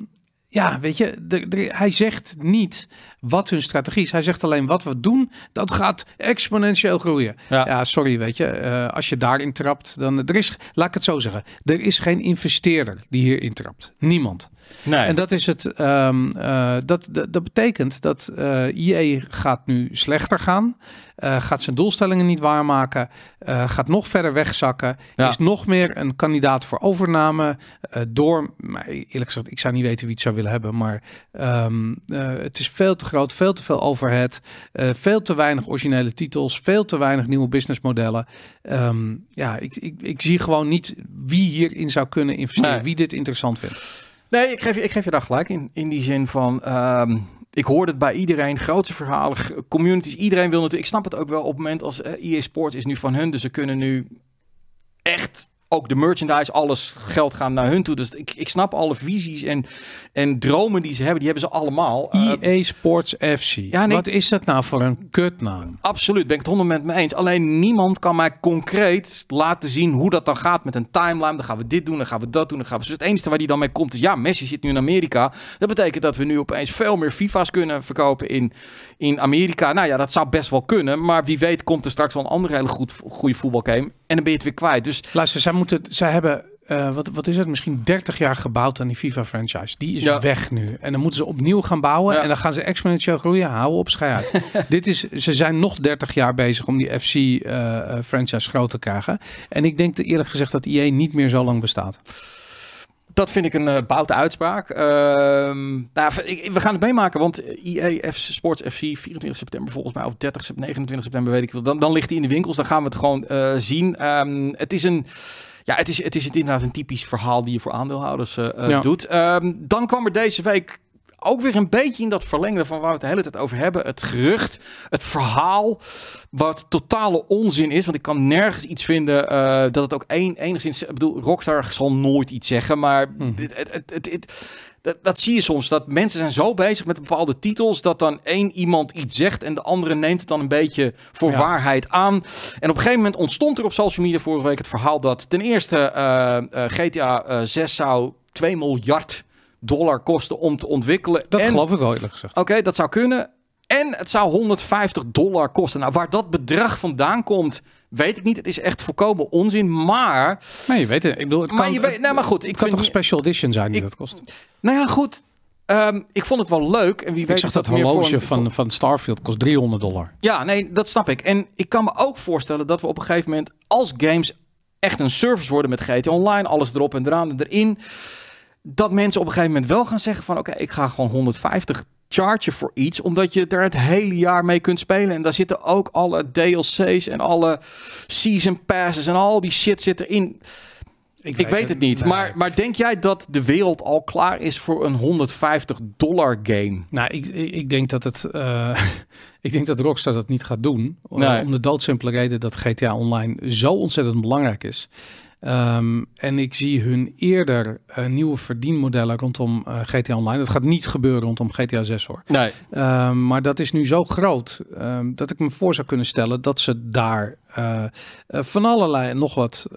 [SPEAKER 2] ja, weet je, de, de- hij zegt niet wat hun strategie is. Hij zegt alleen wat we doen, dat gaat exponentieel groeien.
[SPEAKER 1] Ja.
[SPEAKER 2] Ja, sorry, weet je, eh, als je daarin trapt, dan er is, laat ik het zo zeggen, er is geen investeerder die hier intrapt. Niemand.
[SPEAKER 1] Nee.
[SPEAKER 2] En dat is het. ehm, eh, dat, dat, dat betekent dat eh IE gaat nu slechter gaan. Eh, gaat zijn doelstellingen niet waarmaken. eh, gaat nog verder wegzakken.
[SPEAKER 1] Ja.
[SPEAKER 2] Is nog meer een kandidaat voor overname. eh, door, maar eerlijk gezegd, ik zou niet weten wie het zou willen hebben. Maar ehm, eh, het is veel te groot, veel te veel overhead. eh, veel te weinig originele titels. Veel te weinig nieuwe businessmodellen. Ehm, ja, ik, ik, ik zie gewoon niet wie hierin zou kunnen investeren.
[SPEAKER 1] Nee.
[SPEAKER 2] Wie dit interessant vindt.
[SPEAKER 1] Nee, ik geef, je- ik geef je daar gelijk in. In die zin van, ehm, ik hoor het bij iedereen, grootste verhalen, communities, iedereen wil natuurlijk, ik snap het ook wel op het moment als eh, EA Sports is nu van hun, dus ze kunnen nu echt ook de merchandise, alles geld gaan naar hun toe. Dus ik, ik snap alle visies en, en dromen die ze hebben, die hebben ze allemaal. Eh,
[SPEAKER 2] EA Sports FC.
[SPEAKER 1] ja, nee.
[SPEAKER 2] Wat is dat nou voor een kutnaam?
[SPEAKER 1] Absoluut, ben ik het 100 mee eens. Alleen niemand kan mij concreet laten zien hoe dat dan gaat met een timeline. Dan gaan we dit doen, dan gaan we dat doen, dan gaan we. Dus het enige waar die dan mee komt is, ja, Messi zit nu in Amerika. Dat betekent dat we nu opeens veel meer FIFA's kunnen verkopen in, in Amerika. Nou ja, dat zou best wel kunnen. Maar wie weet komt er straks wel een andere hele goed, goede voetbalgame. En dan ben je het weer kwijt. Dus
[SPEAKER 2] Luister, zij, moeten, zij hebben eh, wat, wat is het, misschien 30 jaar gebouwd aan die FIFA-franchise. Die is
[SPEAKER 1] Ja.
[SPEAKER 2] weg nu. En dan moeten ze opnieuw gaan bouwen.
[SPEAKER 1] Ja.
[SPEAKER 2] En dan gaan ze exponentieel groeien. Hou op, schei uit. Dit is, ze zijn nog 30 jaar bezig om die FC-franchise groot te krijgen. En ik denk eerlijk gezegd dat EA niet meer zo lang bestaat.
[SPEAKER 1] Dat vind ik een uh, boute uitspraak. Ehm, nou, ik- we gaan het meemaken, want EA F Sports FC 24 september volgens mij, of 30 september, 29 september, weet ik wel. Dan, dan ligt hij in de winkels, dan gaan we het gewoon eh, zien. Ehm, het is een... Ja, het is, het is inderdaad een typisch verhaal die je voor aandeelhouders eh,
[SPEAKER 2] Ja.
[SPEAKER 1] doet. Ehm, dan kwam er deze week ook weer een beetje in dat verlengde van waar we het de hele tijd over hebben. Het gerucht, het verhaal, wat totale onzin is. Want ik kan nergens iets vinden eh, dat het ook een, enigszins... Ik bedoel, Rockstar zal nooit iets zeggen, maar
[SPEAKER 2] Hmm.
[SPEAKER 1] het, het, dat, dat zie je soms. Dat mensen zijn zo bezig met bepaalde titels dat dan één iemand iets zegt en de andere neemt het dan een beetje voor
[SPEAKER 2] Ja.
[SPEAKER 1] waarheid aan. En op een gegeven moment ontstond er op social media vorige week het verhaal dat ten eerste eh, eh, GTA eh, 6 zou 2 miljard dollar kosten om te ontwikkelen.
[SPEAKER 2] Dat
[SPEAKER 1] en,
[SPEAKER 2] geloof ik wel eerlijk gezegd.
[SPEAKER 1] Oké, dat zou kunnen. En het zou 150 dollar kosten. Nou, waar dat bedrag vandaan komt, weet ik niet. Het is echt volkomen onzin. Maar,
[SPEAKER 2] Maar je weet het. Ik bedoel, het
[SPEAKER 1] maar
[SPEAKER 2] kan,
[SPEAKER 1] je weet, nou, maar goed.
[SPEAKER 2] het
[SPEAKER 1] Ik
[SPEAKER 2] kan
[SPEAKER 1] vind,
[SPEAKER 2] toch een special edition zijn die
[SPEAKER 1] ik-
[SPEAKER 2] dat kost.
[SPEAKER 1] nou ja, goed. Ehm, ik vond het wel leuk. En wie
[SPEAKER 2] Ik
[SPEAKER 1] weet
[SPEAKER 2] zag dat
[SPEAKER 1] voor
[SPEAKER 2] horloge
[SPEAKER 1] een-
[SPEAKER 2] van, van Starfield kost 300 dollar.
[SPEAKER 1] Ja, nee, dat snap ik. En ik kan me ook voorstellen dat we op een gegeven moment, als games echt een service worden met GTA Online, alles erop en eraan en erin, dat mensen op een gegeven moment wel gaan zeggen van, oké, ik ga gewoon 150 chargen voor iets, omdat je er het hele jaar mee kunt spelen. En daar zitten ook alle DLC's en alle season passes en al die shit zit erin. Ik weet het niet.
[SPEAKER 2] Nee.
[SPEAKER 1] Maar, maar denk jij dat de wereld al klaar is voor een 150 dollar game?
[SPEAKER 2] Nou, ik, ik ik denk dat het. eh, ik denk dat Rockstar dat niet gaat doen. eh,
[SPEAKER 1] Nee.
[SPEAKER 2] Om de doodsimpele reden dat GTA Online zo ontzettend belangrijk is. Ehm, en ik zie hun eerder eh, nieuwe verdienmodellen rondom eh, GTA Online. Dat gaat niet gebeuren rondom GTA 6 hoor.
[SPEAKER 1] Nee.
[SPEAKER 2] Ehm, maar dat is nu zo groot ehm, dat ik me voor zou kunnen stellen dat ze daar eh, van allerlei nog wat,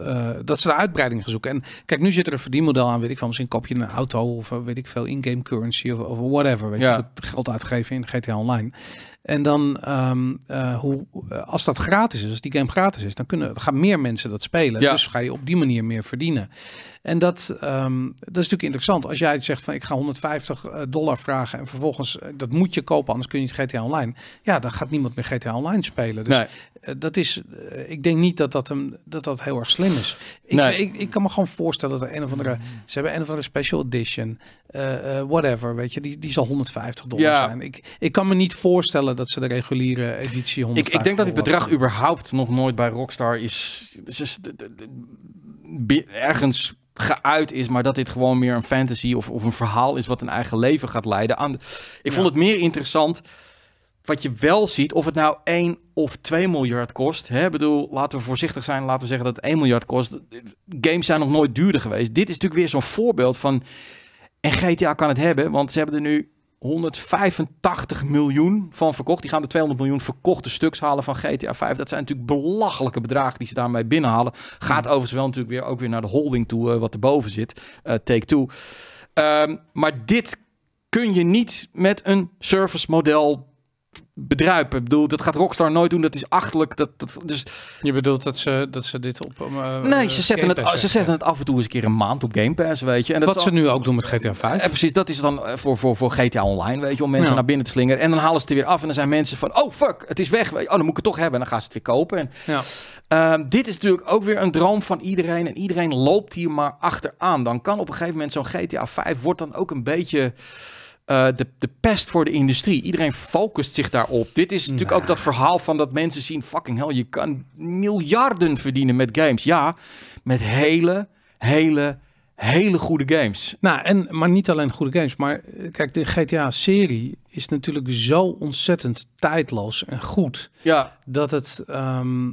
[SPEAKER 2] dat ze daar uitbreiding gaan zoeken. En kijk, nu zit er een verdienmodel aan, weet ik van, misschien koop je een auto of weet ik veel, in-game currency of, of whatever, weet
[SPEAKER 1] Ja.
[SPEAKER 2] je, dat geld uitgeven in GTA Online. En dan, ehm, eh, hoe, eh, als dat gratis is, als die game gratis is, dan kunnen, dan gaan meer mensen dat spelen.
[SPEAKER 1] Ja.
[SPEAKER 2] Dus ga je op die manier meer verdienen. En dat, ehm, dat is natuurlijk interessant. Als jij zegt van ik ga 150 dollar vragen en vervolgens eh, dat moet je kopen, anders kun je niet GTA Online. Ja, dan gaat niemand meer GTA Online spelen. Dus
[SPEAKER 1] nee.
[SPEAKER 2] eh, dat is, eh, ik denk niet dat dat, een, dat dat heel erg slim is. Ik,
[SPEAKER 1] Nee.
[SPEAKER 2] ik, ik kan me gewoon voorstellen dat er een of andere, ze hebben een of andere special edition, eh, eh, whatever, weet je, die, die zal 150 dollar
[SPEAKER 1] Ja.
[SPEAKER 2] zijn. Ik, ik kan me niet voorstellen dat ze de reguliere editie 150
[SPEAKER 1] Ik, ik denk dat dit bedrag überhaupt nog nooit bij Rockstar is, is, is- de- de- de- be- ergens geuit is, maar dat dit gewoon meer een fantasy of, of een verhaal is wat een eigen leven gaat leiden. Aan de- ik vond het meer interessant wat je wel ziet, of het nou 1 of 2 miljard kost. Hè? Ik bedoel, laten we voorzichtig zijn, laten we zeggen dat het 1 miljard kost. Games zijn nog nooit duurder geweest. Dit is natuurlijk weer zo'n voorbeeld van, en GTA kan het hebben, want ze hebben er nu 185 miljoen van verkocht. Die gaan de 200 miljoen verkochte stuks halen van GTA 5. Dat zijn natuurlijk belachelijke bedragen die ze daarmee binnenhalen. Gaat overigens wel natuurlijk weer ook weer naar de holding toe, eh, wat erboven zit. eh, take two. Ehm, maar dit kun je niet met een service model bedruipen. Ik bedoel, dat gaat Rockstar nooit doen. Dat is achterlijk. Dat, dat, dus
[SPEAKER 2] Je bedoelt dat ze, dat ze dit op... eh,
[SPEAKER 1] nee, ze zetten, het, ze zetten het af en toe eens een keer een maand op Game Pass, weet je. En dat
[SPEAKER 2] Wat ze
[SPEAKER 1] al-
[SPEAKER 2] nu ook doen met GTA 5.
[SPEAKER 1] Eh, precies, dat is dan eh, voor, voor, voor GTA Online, weet je, om mensen
[SPEAKER 2] Ja.
[SPEAKER 1] naar binnen te slingeren. En dan halen ze het er weer af en dan zijn mensen van, oh fuck, het is weg. Weet je. Oh, dan moet ik het toch hebben. En dan gaan ze het weer kopen. En,
[SPEAKER 2] Ja.
[SPEAKER 1] ehm, dit is natuurlijk ook weer een droom van iedereen. En iedereen loopt hier maar achteraan. Dan kan op een gegeven moment zo'n GTA 5 wordt dan ook een beetje... eh, de, de pest voor de industrie. Iedereen focust zich daarop. Dit is natuurlijk ook dat verhaal van dat mensen zien... fucking hell, je kan miljarden verdienen met games. Ja, met hele, hele, hele goede games.
[SPEAKER 2] Nou, en, maar niet alleen goede games. Maar eh, kijk, de GTA-serie is natuurlijk zo ontzettend tijdloos en goed.
[SPEAKER 1] Ja,
[SPEAKER 2] Dat het... ehm,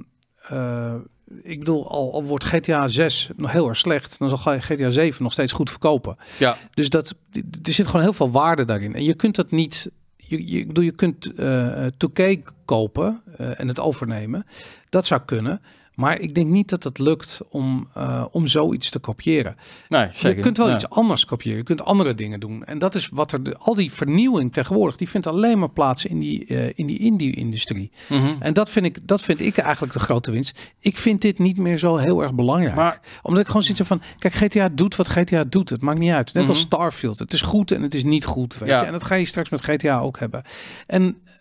[SPEAKER 2] eh, ik bedoel, al, al wordt GTA 6 nog heel erg slecht, dan zal GTA 7 nog steeds goed verkopen.
[SPEAKER 1] ja.
[SPEAKER 2] Dus dat, er zit gewoon heel veel waarde daarin. En je kunt dat niet. Je, je, ik bedoel, je kunt eh 2K kopen eh, en het overnemen. Dat zou kunnen. Maar ik denk niet dat het lukt om, uh, om zoiets te kopiëren.
[SPEAKER 1] Nee, zeker.
[SPEAKER 2] Je kunt wel iets anders kopiëren. Je kunt andere dingen doen. En dat is wat er... De, al die vernieuwing tegenwoordig, die vindt alleen maar plaats in die, uh, in die indie-industrie.
[SPEAKER 1] Mhm.
[SPEAKER 2] En dat vind, ik, dat vind ik eigenlijk de grote winst. Ik vind dit niet meer zo heel erg belangrijk.
[SPEAKER 1] Maar-
[SPEAKER 2] Omdat ik gewoon zit van... Kijk, GTA doet wat GTA doet. Het maakt niet uit. Net als
[SPEAKER 1] Mhm.
[SPEAKER 2] Starfield. Het is goed en het is niet goed. Weet
[SPEAKER 1] Ja.
[SPEAKER 2] je? En dat ga je straks met GTA ook hebben. En eh,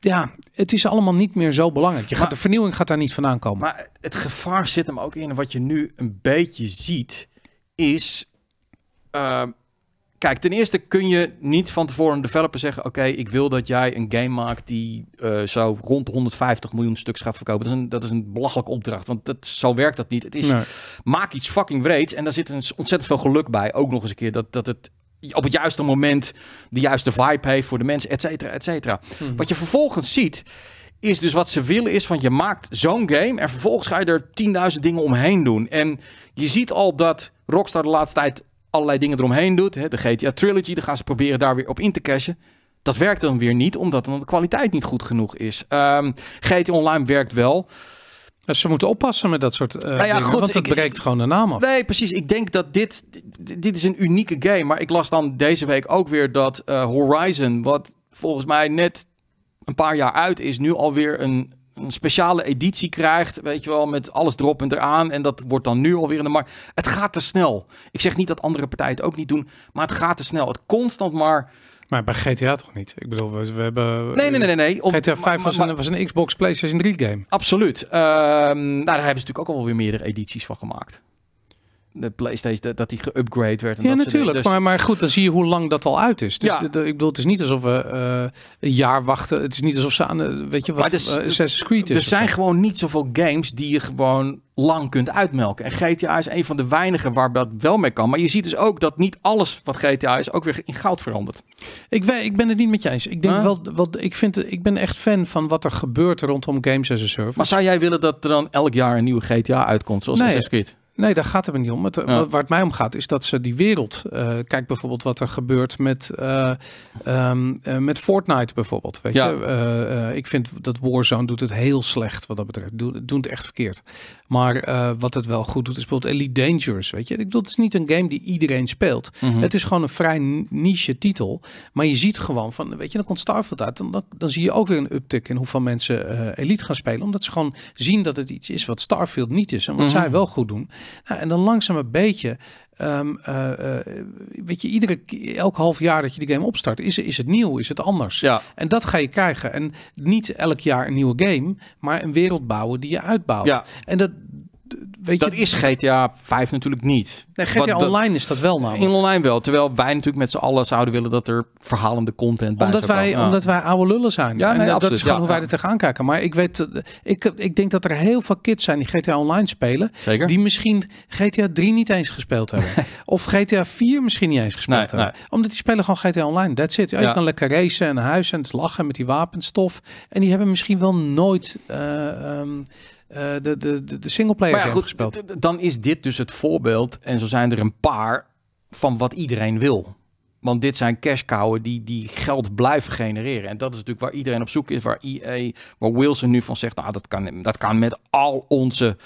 [SPEAKER 2] ja, het is allemaal niet meer zo belangrijk. Je gaat,
[SPEAKER 1] Maar-
[SPEAKER 2] de vernieuwing gaat daar niet vandaan komen.
[SPEAKER 1] Maar het gevaar zit hem ook in. Wat je nu een beetje ziet, is. eh, kijk, ten eerste kun je niet van tevoren een developer zeggen: Oké, ik wil dat jij een game maakt die eh, zo rond de 150 miljoen stuks gaat verkopen. Dat is een, dat is een belachelijke opdracht, want dat, zo werkt dat niet. Het is
[SPEAKER 2] Nee.
[SPEAKER 1] maak iets fucking wreeds. En daar zit een ontzettend veel geluk bij. Ook nog eens een keer dat, dat het op het juiste moment de juiste vibe heeft voor de mensen, et cetera, et cetera.
[SPEAKER 2] Mhm.
[SPEAKER 1] Wat je vervolgens ziet, is dus wat ze willen is van je maakt zo'n game en vervolgens ga je er 10.000 dingen omheen doen. En je ziet al dat Rockstar de laatste tijd allerlei dingen eromheen doet. Hè? De GTA Trilogy, dan gaan ze proberen daar weer op in te cashen. Dat werkt dan weer niet, omdat dan de kwaliteit niet goed genoeg is. Ehm GTA Online werkt wel.
[SPEAKER 2] Dus ze moeten oppassen met dat soort eh
[SPEAKER 1] Nou ja,
[SPEAKER 2] dingen,
[SPEAKER 1] goed,
[SPEAKER 2] want het
[SPEAKER 1] ik-
[SPEAKER 2] breekt gewoon de naam af.
[SPEAKER 1] Nee, precies. Ik denk dat dit, dit, dit is een unieke game. Maar ik las dan deze week ook weer dat eh, Horizon, wat volgens mij net een paar jaar uit is, nu alweer een, een speciale editie krijgt. Weet je wel, met alles erop en eraan. En dat wordt dan nu alweer in de markt. Het gaat te snel. Ik zeg niet dat andere partijen het ook niet doen, maar het gaat te snel. Het constant maar...
[SPEAKER 2] Maar bij GTA toch niet? Ik bedoel, we, we hebben...
[SPEAKER 1] Nee, nee, nee, nee. Om-
[SPEAKER 2] GTA
[SPEAKER 1] maar-
[SPEAKER 2] 5 was, een, was een Xbox PlayStation 3 game.
[SPEAKER 1] Absoluut. Ehm, nou, daar hebben ze natuurlijk ook al wel weer meerdere edities van gemaakt. De PlayStation, dat, dat die geüpgrade werd. En
[SPEAKER 2] Ja,
[SPEAKER 1] dat
[SPEAKER 2] natuurlijk.
[SPEAKER 1] Dus-
[SPEAKER 2] Maar, maar goed, dan zie je hoe lang dat al uit is. Dus
[SPEAKER 1] Ja.
[SPEAKER 2] de- de- ik bedoel, het is niet alsof we eh, een jaar wachten. Het is niet alsof ze aan, de- weet je wat,
[SPEAKER 1] Maar dus-
[SPEAKER 2] Assassin's Creed is.
[SPEAKER 1] Er zijn gewoon niet zoveel games die je gewoon lang kunt uitmelken. En GTA is een van de weinigen waar dat wel mee kan. Maar je ziet dus ook dat niet alles wat GTA is ook weer in goud verandert.
[SPEAKER 2] Ik, we- ik ben het niet met je eens. Ik denk
[SPEAKER 1] Huh?
[SPEAKER 2] wel, wel ik, vind, ik ben echt fan van wat er gebeurt rondom games as a service.
[SPEAKER 1] Maar zou jij willen dat er dan elk jaar een nieuwe GTA uitkomt, zoals
[SPEAKER 2] Nee.
[SPEAKER 1] Assassin's Creed?
[SPEAKER 2] Nee, daar gaat het me niet om. Het,
[SPEAKER 1] Ja.
[SPEAKER 2] wat- Waar het mij om gaat is dat ze die wereld... eh, kijk bijvoorbeeld wat er gebeurt met, eh, ehm, eh, met Fortnite bijvoorbeeld. Weet
[SPEAKER 1] Ja.
[SPEAKER 2] je? Ik vind dat Warzone doet het heel slecht wat dat betreft. Doet, doet het echt verkeerd. Maar wat het wel goed doet is bijvoorbeeld Elite Dangerous. Weet je? Ik bedoel, het is niet een game die iedereen speelt.
[SPEAKER 1] Mhm.
[SPEAKER 2] Het is gewoon een vrij niche titel. Maar je ziet gewoon van, weet je, dan komt Starfield uit. Dan, dan, dan zie je ook weer een uptick in hoeveel mensen Elite gaan spelen. Omdat ze gewoon zien dat het iets is wat Starfield niet is. En wat
[SPEAKER 1] Mhm.
[SPEAKER 2] zij wel goed doen. Nou, en dan langzaam een beetje, ehm, eh, eh, weet je, iedere, elk half jaar dat je de game opstart, is, is het nieuw, is het anders.
[SPEAKER 1] Ja,
[SPEAKER 2] En dat ga je krijgen. En niet elk jaar een nieuwe game, maar een wereld bouwen die je uitbouwt.
[SPEAKER 1] ja,
[SPEAKER 2] En dat, weet
[SPEAKER 1] dat
[SPEAKER 2] je,
[SPEAKER 1] is GTA 5 natuurlijk niet.
[SPEAKER 2] nee, GTA
[SPEAKER 1] wat dat-
[SPEAKER 2] Online is dat wel namelijk.
[SPEAKER 1] In online wel. Terwijl wij natuurlijk met z'n allen zouden willen dat er verhalende content bij
[SPEAKER 2] Omdat
[SPEAKER 1] zou
[SPEAKER 2] wij,
[SPEAKER 1] komen.
[SPEAKER 2] Omdat wij oude lullen zijn.
[SPEAKER 1] Ja,
[SPEAKER 2] en
[SPEAKER 1] nee,
[SPEAKER 2] dat
[SPEAKER 1] absoluut.
[SPEAKER 2] is gewoon
[SPEAKER 1] Ja,
[SPEAKER 2] hoe wij
[SPEAKER 1] ja.
[SPEAKER 2] er tegenaan kijken. Maar ik weet, eh, ik, ik denk dat er heel veel kids zijn die GTA Online spelen.
[SPEAKER 1] Zeker?
[SPEAKER 2] Die misschien GTA 3 niet eens gespeeld hebben. of GTA 4 misschien niet eens gespeeld
[SPEAKER 1] Nee,
[SPEAKER 2] hebben. Omdat die spelen gewoon GTA Online. That's it. Ja. Je kan lekker racen en huis en het lachen met die wapenstof. En die hebben misschien wel nooit eh, ehm, eh, de, de, de, de singleplayer
[SPEAKER 1] Maar ja,
[SPEAKER 2] game
[SPEAKER 1] goed,
[SPEAKER 2] gespeeld.
[SPEAKER 1] dan is dit dus het voorbeeld. En zo zijn er een paar van wat iedereen wil. Want dit zijn cash cowen die, die geld blijven genereren. En dat is natuurlijk waar iedereen op zoek is. Waar EA, waar Wilson nu van zegt, nou dat kan, dat kan met al onze,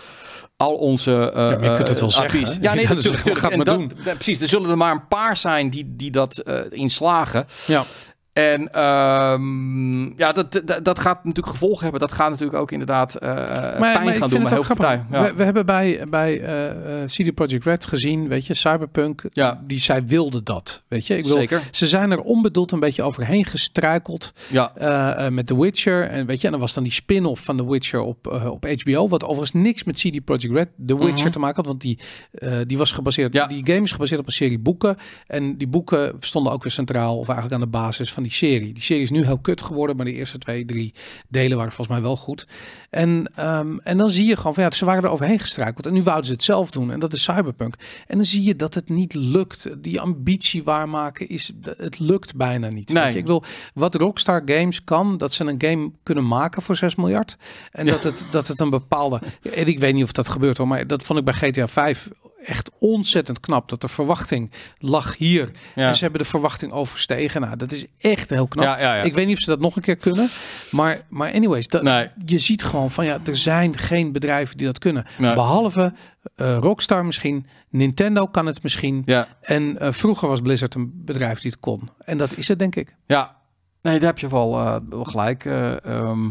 [SPEAKER 1] al onze eh
[SPEAKER 2] maar je kunt het wel
[SPEAKER 1] eh,
[SPEAKER 2] zeggen, hè?
[SPEAKER 1] Ja, nee,
[SPEAKER 2] Ja,
[SPEAKER 1] dat,
[SPEAKER 2] dus
[SPEAKER 1] natuurlijk.
[SPEAKER 2] gaat
[SPEAKER 1] En
[SPEAKER 2] maar
[SPEAKER 1] dat-
[SPEAKER 2] doen.
[SPEAKER 1] precies, er zullen er maar een paar zijn die, die dat eh inslagen.
[SPEAKER 2] Ja.
[SPEAKER 1] En ehm, ja, dat, dat, dat gaat natuurlijk gevolgen hebben. Dat gaat natuurlijk ook inderdaad eh pijn gaan doen bij heel. Ja.
[SPEAKER 2] We, we hebben bij, bij eh, eh, CD Projekt Red gezien, weet je, Cyberpunk,
[SPEAKER 1] Ja.
[SPEAKER 2] die zij wilden dat. Weet je, ik bedoel,
[SPEAKER 1] Zeker.
[SPEAKER 2] ze zijn er onbedoeld een beetje overheen gestruikeld
[SPEAKER 1] Ja,
[SPEAKER 2] eh, eh, met The Witcher. En weet je, en dan was dan die spin-off van The Witcher op, eh, op HBO, wat overigens niks met CD Projekt Red, The Witcher
[SPEAKER 1] Mhm.
[SPEAKER 2] te maken had, want die, eh, die was gebaseerd,
[SPEAKER 1] Ja.
[SPEAKER 2] die game is gebaseerd op een serie boeken. En die boeken stonden ook weer centraal, of eigenlijk aan de basis van die serie. Die serie is nu heel kut geworden, maar de eerste twee, drie delen waren volgens mij wel goed. En, ehm, en dan zie je gewoon van ja, ze waren er overheen gestruikeld. En nu wouden ze het zelf doen. En dat is Cyberpunk. En dan zie je dat het niet lukt. Die ambitie waarmaken is, het lukt bijna niet.
[SPEAKER 1] Nee.
[SPEAKER 2] Weet je? Ik bedoel, wat Rockstar Games kan, dat ze een game kunnen maken voor 6 miljard. En
[SPEAKER 1] Ja.
[SPEAKER 2] dat, het, dat het een bepaalde. En ik weet niet of dat gebeurt hoor, maar dat vond ik bij GTA 5 echt ontzettend knap dat de verwachting lag hier.
[SPEAKER 1] Ja.
[SPEAKER 2] En ze hebben de verwachting overstegen. Nou, dat is echt heel knap.
[SPEAKER 1] Ja, ja, ja.
[SPEAKER 2] Ik weet niet of ze dat nog een keer kunnen. Maar, maar anyways, dat,
[SPEAKER 1] Nee.
[SPEAKER 2] je ziet gewoon van ja, er zijn geen bedrijven die dat kunnen.
[SPEAKER 1] Nee.
[SPEAKER 2] Behalve eh, Rockstar misschien, Nintendo kan het misschien.
[SPEAKER 1] Ja,
[SPEAKER 2] En eh, vroeger was Blizzard een bedrijf die het kon. En dat is het denk ik.
[SPEAKER 1] ja. Nee, daar heb je wel, eh, wel gelijk eh, ehm,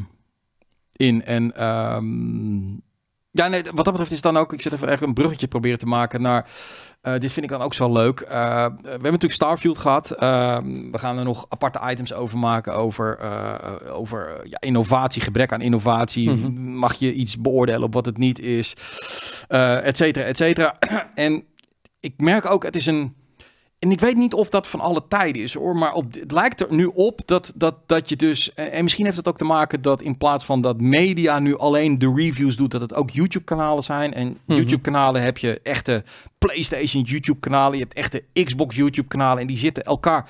[SPEAKER 1] in. En ehm, ja, nee, wat dat betreft is dan ook... Ik zit even echt een bruggetje proberen te maken naar... eh, dit vind ik dan ook zo leuk. Eh, we hebben natuurlijk Starfield gehad. Ehm, we gaan er nog aparte items over maken over, eh, over ja, innovatie, gebrek aan innovatie.
[SPEAKER 2] Mhm.
[SPEAKER 1] Mag je iets beoordelen op wat het niet is, et cetera, et cetera. en ik merk ook, het is een... En ik weet niet of dat van alle tijden is hoor, maar op, het lijkt er nu op dat, dat, dat je dus. En en misschien heeft het ook te maken dat in plaats van dat media nu alleen de reviews doet, dat het ook YouTube-kanalen zijn. En
[SPEAKER 2] Mhm.
[SPEAKER 1] YouTube-kanalen heb je echte PlayStation YouTube-kanalen, je hebt echte Xbox YouTube-kanalen. En die zitten elkaar.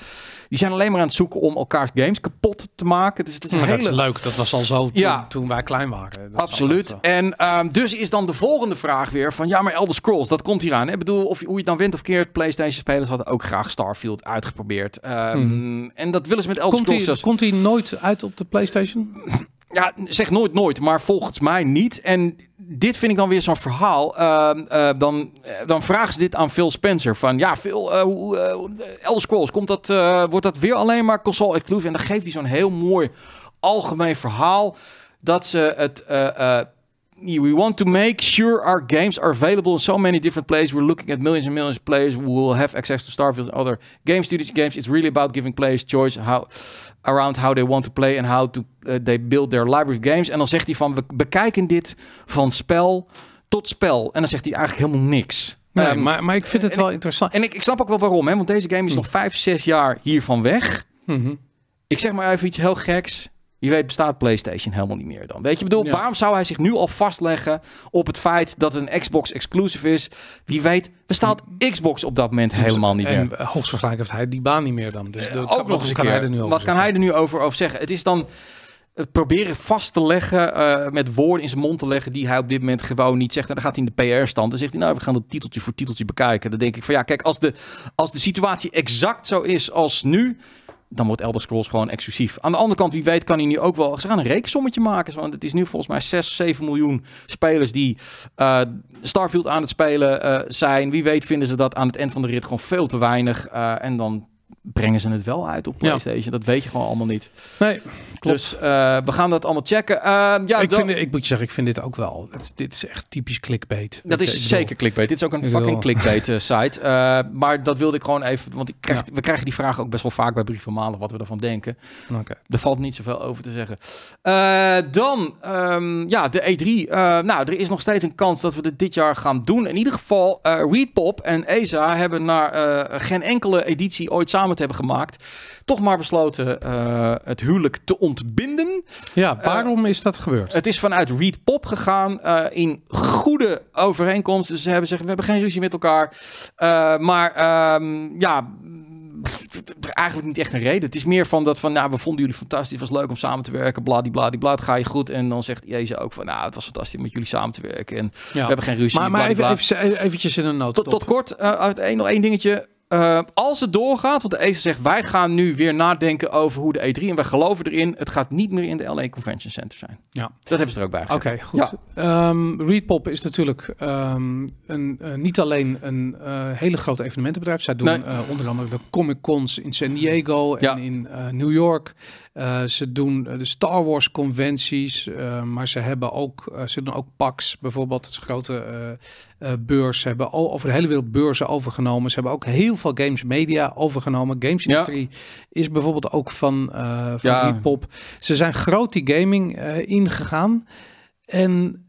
[SPEAKER 1] Die zijn alleen maar aan het zoeken om elkaars games kapot te maken. Dus het is een
[SPEAKER 2] Maar
[SPEAKER 1] hele.
[SPEAKER 2] dat is leuk. Dat was al zo toen,
[SPEAKER 1] Ja.
[SPEAKER 2] toen wij klein waren. Dat
[SPEAKER 1] Absoluut. En ehm, dus is dan de volgende vraag weer van ja, maar Elder Scrolls, dat komt hier aan. Ik bedoel, of, hoe je het dan wint of keert, PlayStation spelers hadden ook graag Starfield uitgeprobeerd. Ehm, En dat willen ze met. Elder
[SPEAKER 2] Komt hij,
[SPEAKER 1] Scrolls. zelfs-
[SPEAKER 2] komt hij nooit uit op de PlayStation?
[SPEAKER 1] Ja, zeg nooit nooit, maar volgens mij niet. En dit vind ik dan weer zo'n verhaal. Ehm, eh, dan, eh, dan vragen ze dit aan Phil Spencer van ja, Phil, eh, Elder Scrolls, komt dat, wordt dat weer alleen maar console exclusive? En dan geeft hij zo'n heel mooi algemeen verhaal dat ze het We want to make sure our games are available in so many different places. We're looking at millions and millions of players who will have access to Starfield and other game studios games. It's really about giving players choice how, around how they want to play and how to, uh, they build their library of games. En dan zegt hij van, we bekijken dit van spel tot spel. En dan zegt hij eigenlijk helemaal niks.
[SPEAKER 2] Nee,
[SPEAKER 1] Ehm,
[SPEAKER 2] maar, maar ik vind het wel interessant.
[SPEAKER 1] En ik, ik snap ook wel waarom, hè? want deze game is nog vijf, zes jaar hiervan weg.
[SPEAKER 2] Mhm.
[SPEAKER 1] Ik zeg maar even iets heel geks. Je weet, bestaat PlayStation helemaal niet meer dan. Weet je, bedoel,
[SPEAKER 2] Ja.
[SPEAKER 1] waarom zou hij zich nu al vastleggen op het feit dat het een Xbox exclusive is? Wie weet, bestaat Xbox op dat moment helemaal niet meer.
[SPEAKER 2] En eh, hoogstwaarschijnlijk heeft hij die baan niet meer dan. Dus
[SPEAKER 1] ook
[SPEAKER 2] wat
[SPEAKER 1] nog eens een
[SPEAKER 2] kan
[SPEAKER 1] keer.
[SPEAKER 2] hij er nu over
[SPEAKER 1] Wat kan
[SPEAKER 2] zeggen?
[SPEAKER 1] hij er nu over, over zeggen? Het is dan het proberen vast te leggen, eh, met woorden in zijn mond te leggen die hij op dit moment gewoon niet zegt. En dan gaat hij in de PR-stand. Dan zegt hij, nou, we gaan het titeltje voor titeltje bekijken. Dan denk ik van, ja, kijk, als de, als de situatie exact zo is als nu, dan wordt Elder Scrolls gewoon exclusief. Aan de andere kant, wie weet, kan hij nu ook wel. Ze gaan een rekensommetje maken. Want het is nu volgens mij 6, 7 miljoen spelers die eh, Starfield aan het spelen eh, zijn. Wie weet, vinden ze dat aan het eind van de rit gewoon veel te weinig. Eh, en dan brengen ze het wel uit op
[SPEAKER 2] Ja.
[SPEAKER 1] PlayStation. Dat weet je gewoon allemaal niet.
[SPEAKER 2] Nee, klopt.
[SPEAKER 1] Dus eh, we gaan dat allemaal checken. Eh, ja,
[SPEAKER 2] ik, vind, ik moet je zeggen, ik vind dit ook wel. Het, dit is echt typisch clickbait.
[SPEAKER 1] dat is
[SPEAKER 2] bedoel,
[SPEAKER 1] zeker clickbait. Dit is ook een
[SPEAKER 2] Ik
[SPEAKER 1] fucking
[SPEAKER 2] bedoel-
[SPEAKER 1] clickbait eh, site. Eh, maar dat wilde ik gewoon even, want ik krijg, we krijgen die vragen ook best wel vaak bij Brief van Maandag, wat we ervan denken.
[SPEAKER 2] Oké.
[SPEAKER 1] Er valt niet zoveel over te zeggen. Dan, ehm, ja, de E3. Eh, nou, er is nog steeds een kans dat we dit dit jaar gaan doen. In ieder geval, Readpop en ESA hebben na eh, geen enkele editie ooit samen te hebben gemaakt, toch maar besloten eh, het huwelijk te ontbinden.
[SPEAKER 2] Ja, waarom is dat gebeurd?
[SPEAKER 1] Het is vanuit Readpop gegaan eh, in goede overeenkomst. Dus ze hebben gezegd, we hebben geen ruzie met elkaar. Eh, maar ehm, ja, eigenlijk niet echt een reden. Het is meer van dat van, nou, we vonden jullie fantastisch. Het was leuk om samen te werken. Bladibladibla, het ga je goed. En dan zegt Jezus ook van, nou, het was fantastisch om met jullie samen te werken. En we
[SPEAKER 2] ja.
[SPEAKER 1] hebben geen ruzie.
[SPEAKER 2] maar maar even, even, eventjes in een noot.
[SPEAKER 1] Tot, tot kort, eh, uit één, nog één dingetje. Eh, als het doorgaat, want de ESA zegt wij gaan nu weer nadenken over hoe de E3 en wij geloven erin, het gaat niet meer in de LA Convention Center zijn.
[SPEAKER 2] Ja.
[SPEAKER 1] Dat hebben ze er ook bij gezegd.
[SPEAKER 2] Oké, goed. Ehm, Readpop is natuurlijk ehm, een, eh, niet alleen een eh, hele grote evenementenbedrijf. Zij doen
[SPEAKER 1] Nee.
[SPEAKER 2] onder andere de Comic Cons in San Diego en
[SPEAKER 1] Ja.
[SPEAKER 2] in New York. Eh, ze doen eh, de Star Wars conventies, eh, maar ze hebben ook, ze doen ook PAX bijvoorbeeld, het grote beurs. Ze hebben al over de hele wereld beurzen overgenomen. Ze hebben ook heel veel games media overgenomen. Games
[SPEAKER 1] Ja.
[SPEAKER 2] industrie is bijvoorbeeld ook van, van
[SPEAKER 1] Ja.
[SPEAKER 2] Readpop. Ze zijn groot die gaming ingegaan. En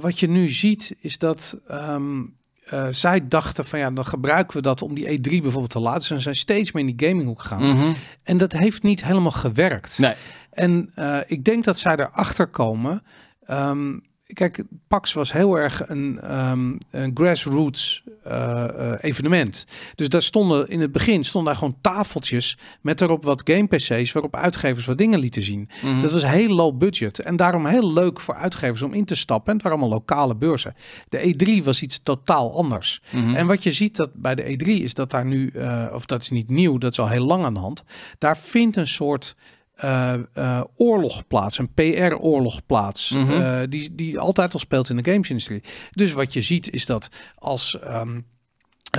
[SPEAKER 2] wat je nu ziet is dat ehm, eh, zij dachten van ja, dan gebruiken we dat om die E3 bijvoorbeeld te laten. Ze zijn steeds meer in die gaminghoek gegaan.
[SPEAKER 1] Mhm.
[SPEAKER 2] En dat heeft niet helemaal gewerkt.
[SPEAKER 1] Nee.
[SPEAKER 2] En eh, ik denk dat zij erachter komen. ehm, kijk, PAX was heel erg een, ehm, een grassroots uh, uh, evenement. Dus daar stonden in het begin stonden daar gewoon tafeltjes met erop wat game PC's waarop uitgevers wat dingen lieten zien.
[SPEAKER 1] Mhm.
[SPEAKER 2] Dat was heel low budget en daarom heel leuk voor uitgevers om in te stappen. En het waren allemaal lokale beurzen. De E3 was iets totaal anders.
[SPEAKER 1] Mhm.
[SPEAKER 2] En wat je ziet dat bij de E3 is dat daar nu, uh, of dat is niet nieuw, dat is al heel lang aan de hand. Daar vindt een soort uh, uh, oorlog plaats, een PR-oorlog plaats,
[SPEAKER 1] Mhm.
[SPEAKER 2] uh, die, die altijd al speelt in de gamesindustrie. Dus wat je ziet is dat als um,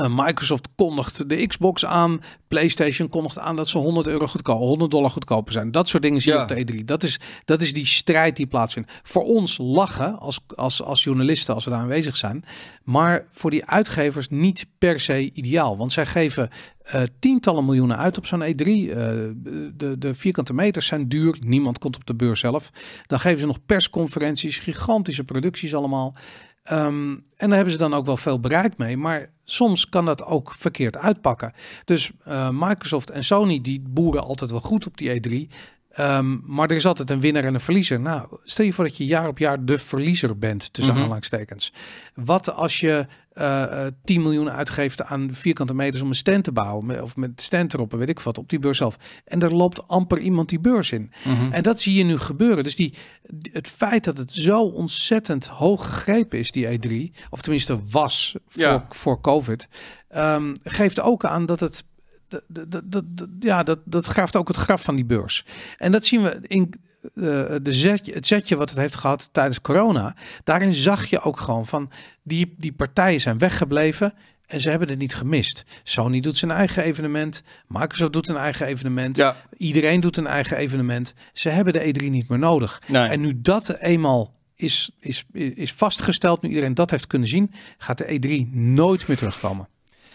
[SPEAKER 2] Microsoft kondigt de Xbox aan, PlayStation kondigt aan dat ze 100 euro goedkoper, 100 dollar goedkoper zijn. Dat soort dingen zie je
[SPEAKER 1] Ja.
[SPEAKER 2] op de E3. Dat is, dat is die strijd die plaatsvindt. Voor ons lachen als, als, als journalisten als we daar aanwezig zijn, maar voor die uitgevers niet per se ideaal, want zij geven uh, tientallen miljoenen uit op zo'n E3. Uh, de, de vierkante meters zijn duur. Niemand komt op de beurs zelf. Dan geven ze nog persconferenties, gigantische producties allemaal. Um, en daar hebben ze dan ook wel veel bereikt mee. Maar soms kan dat ook verkeerd uitpakken. Dus uh, Microsoft en Sony die boeren altijd wel goed op die E3. Um, maar er is altijd een winnaar en een verliezer. Nou, stel je voor dat je jaar op jaar de verliezer bent, tussen mm-hmm. aanhalingstekens. Wat als je uh, uh, 10 miljoen uitgeeft aan vierkante meters om een stand te bouwen, of met stand erop, en weet ik wat, op die beurs zelf. En er loopt amper iemand die beurs in.
[SPEAKER 1] Mhm.
[SPEAKER 2] En dat zie je nu gebeuren. Dus die, het feit dat het zo ontzettend hoog gegrepen is, die E3, of tenminste was voor,
[SPEAKER 1] Ja.
[SPEAKER 2] voor COVID, ehm, geeft ook aan dat het. Dat, dat, ja, dat, dat graaft ook het graf van die beurs. En dat zien we in eh, de zetje, het zetje wat het heeft gehad tijdens corona. Daarin zag je ook gewoon van die, die partijen zijn weggebleven en ze hebben het niet gemist. Sony doet zijn eigen evenement, Microsoft doet een eigen evenement,
[SPEAKER 1] Ja,
[SPEAKER 2] iedereen doet een eigen evenement. Ze hebben de E3 niet meer nodig.
[SPEAKER 1] nee.
[SPEAKER 2] En nu dat eenmaal is, is, is vastgesteld, nu iedereen dat heeft kunnen zien, gaat de E3 nooit meer terugkomen.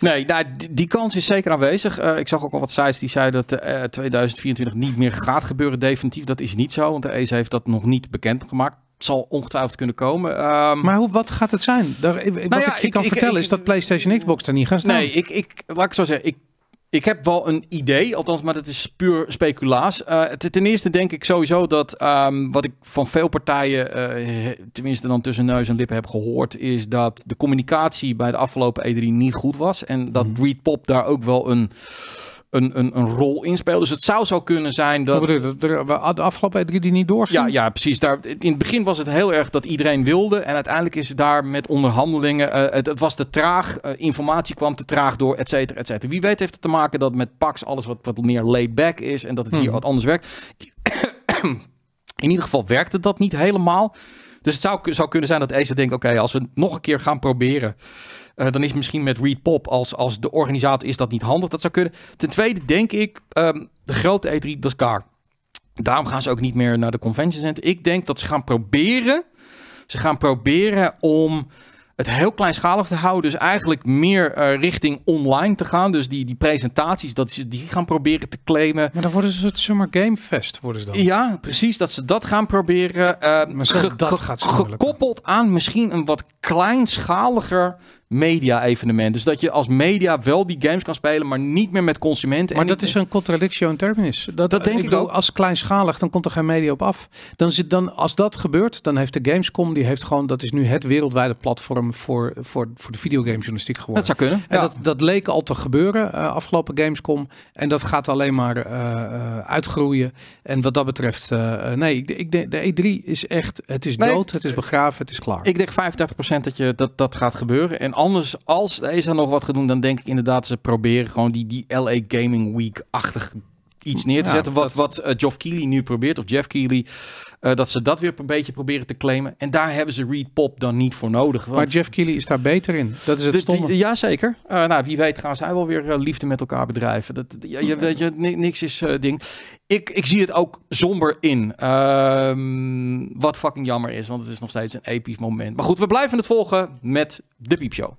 [SPEAKER 1] Nee, nou, die, die kans is zeker aanwezig. Eh, ik zag ook al wat sites die zeiden dat eh 2024 niet meer gaat gebeuren. Definitief, dat is niet zo, want de ESA heeft dat nog niet bekendgemaakt. Het zal ongetwijfeld kunnen komen. Ehm,
[SPEAKER 2] Maar hoe, wat gaat het zijn? Daar, wat
[SPEAKER 1] ja,
[SPEAKER 2] ik je kan
[SPEAKER 1] ik-
[SPEAKER 2] vertellen
[SPEAKER 1] ik-
[SPEAKER 2] is dat PlayStation Xbox er niet gaan staan.
[SPEAKER 1] nee, ik, ik, laat ik zo zeggen. Ik, ik heb wel een idee, althans, maar dat is puur speculaas. Eh, ten eerste denk ik sowieso dat ehm, wat ik van veel partijen, eh, tenminste dan tussen neus en lippen heb gehoord, is dat de communicatie bij de afgelopen E3 niet goed was. En dat
[SPEAKER 2] Mhm.
[SPEAKER 1] Reed Pop daar ook wel een, een, een, een rol in speelt. Dus het zou zo kunnen zijn dat.
[SPEAKER 2] Bedoel dat er de afgelopen E3 die niet doorging?
[SPEAKER 1] Ja, ja, precies. Daar, in het begin was het heel erg dat iedereen wilde. En uiteindelijk is het daar met onderhandelingen. eh, het, het was te traag. eh, informatie kwam te traag door, et cetera, et cetera. Wie weet heeft het te maken dat met Pax alles wat, wat meer laid back is. En dat het hier
[SPEAKER 2] Mhm.
[SPEAKER 1] wat anders werkt. In ieder geval werkte dat niet helemaal. Dus het zou, zou kunnen zijn dat Acer denkt: oké, als we het nog een keer gaan proberen. Eh, dan is misschien met Reed Pop als, als de organisator is dat niet handig. Dat zou kunnen. Ten tweede denk ik, ehm, de grote E3, dat is klaar. Daarom gaan ze ook niet meer naar de convention center. Ik denk dat ze gaan proberen. Ze gaan proberen om het heel kleinschalig te houden. Dus eigenlijk meer eh, richting online te gaan. Dus die, die presentaties, dat ze die gaan proberen te claimen.
[SPEAKER 2] Maar dan worden ze het Summer Game Fest worden ze dan.
[SPEAKER 1] Ja, precies. Dat ze dat gaan proberen.
[SPEAKER 2] Maar
[SPEAKER 1] ge-
[SPEAKER 2] dat gaat
[SPEAKER 1] Gekoppeld aan misschien een wat kleinschaliger media-evenement. Dus dat je als media wel die games kan spelen, maar niet meer met consumenten.
[SPEAKER 2] Maar
[SPEAKER 1] En
[SPEAKER 2] dat is een contradictio in terminis. Dat,
[SPEAKER 1] Dat denk ik
[SPEAKER 2] bedoel,
[SPEAKER 1] ook.
[SPEAKER 2] Als kleinschalig, dan komt er geen media op af. Dan zit dan, als dat gebeurt, dan heeft de Gamescom, die heeft gewoon, dat is nu het wereldwijde platform voor, voor, voor de videogamejournalistiek geworden.
[SPEAKER 1] Dat zou kunnen.
[SPEAKER 2] En
[SPEAKER 1] ja.
[SPEAKER 2] dat, dat leek al te gebeuren eh, afgelopen Gamescom. En dat gaat alleen maar eh, eh, uitgroeien. En wat dat betreft, nee, ik, ik denk de E3 is echt, het is
[SPEAKER 1] Nee.
[SPEAKER 2] dood, het is begraven, het is klaar.
[SPEAKER 1] Ik denk 85% dat, je, dat dat gaat gebeuren. En anders, als ESA nog wat gaat doen, dan denk ik inderdaad ze proberen gewoon die, die LA Gaming Week-achtig iets neer te
[SPEAKER 2] Ja,
[SPEAKER 1] zetten. Wat, wat eh, Geoff Keighley nu probeert, of Jeff Keighley, eh, dat ze dat weer een beetje proberen te claimen. En daar hebben ze Reed Pop dan niet voor nodig.
[SPEAKER 2] maar Jeff Keighley is daar beter in. Dat is het stomme.
[SPEAKER 1] Jazeker. Uh, nou, wie weet gaan zij wel weer eh, liefde met elkaar bedrijven. Dat, ja, je, weet je, ni- niks is eh, ding ik, ik zie het ook somber in. Ehm, wat fucking jammer is, want het is nog steeds een episch moment. Maar goed, we blijven het volgen met de Piepshow.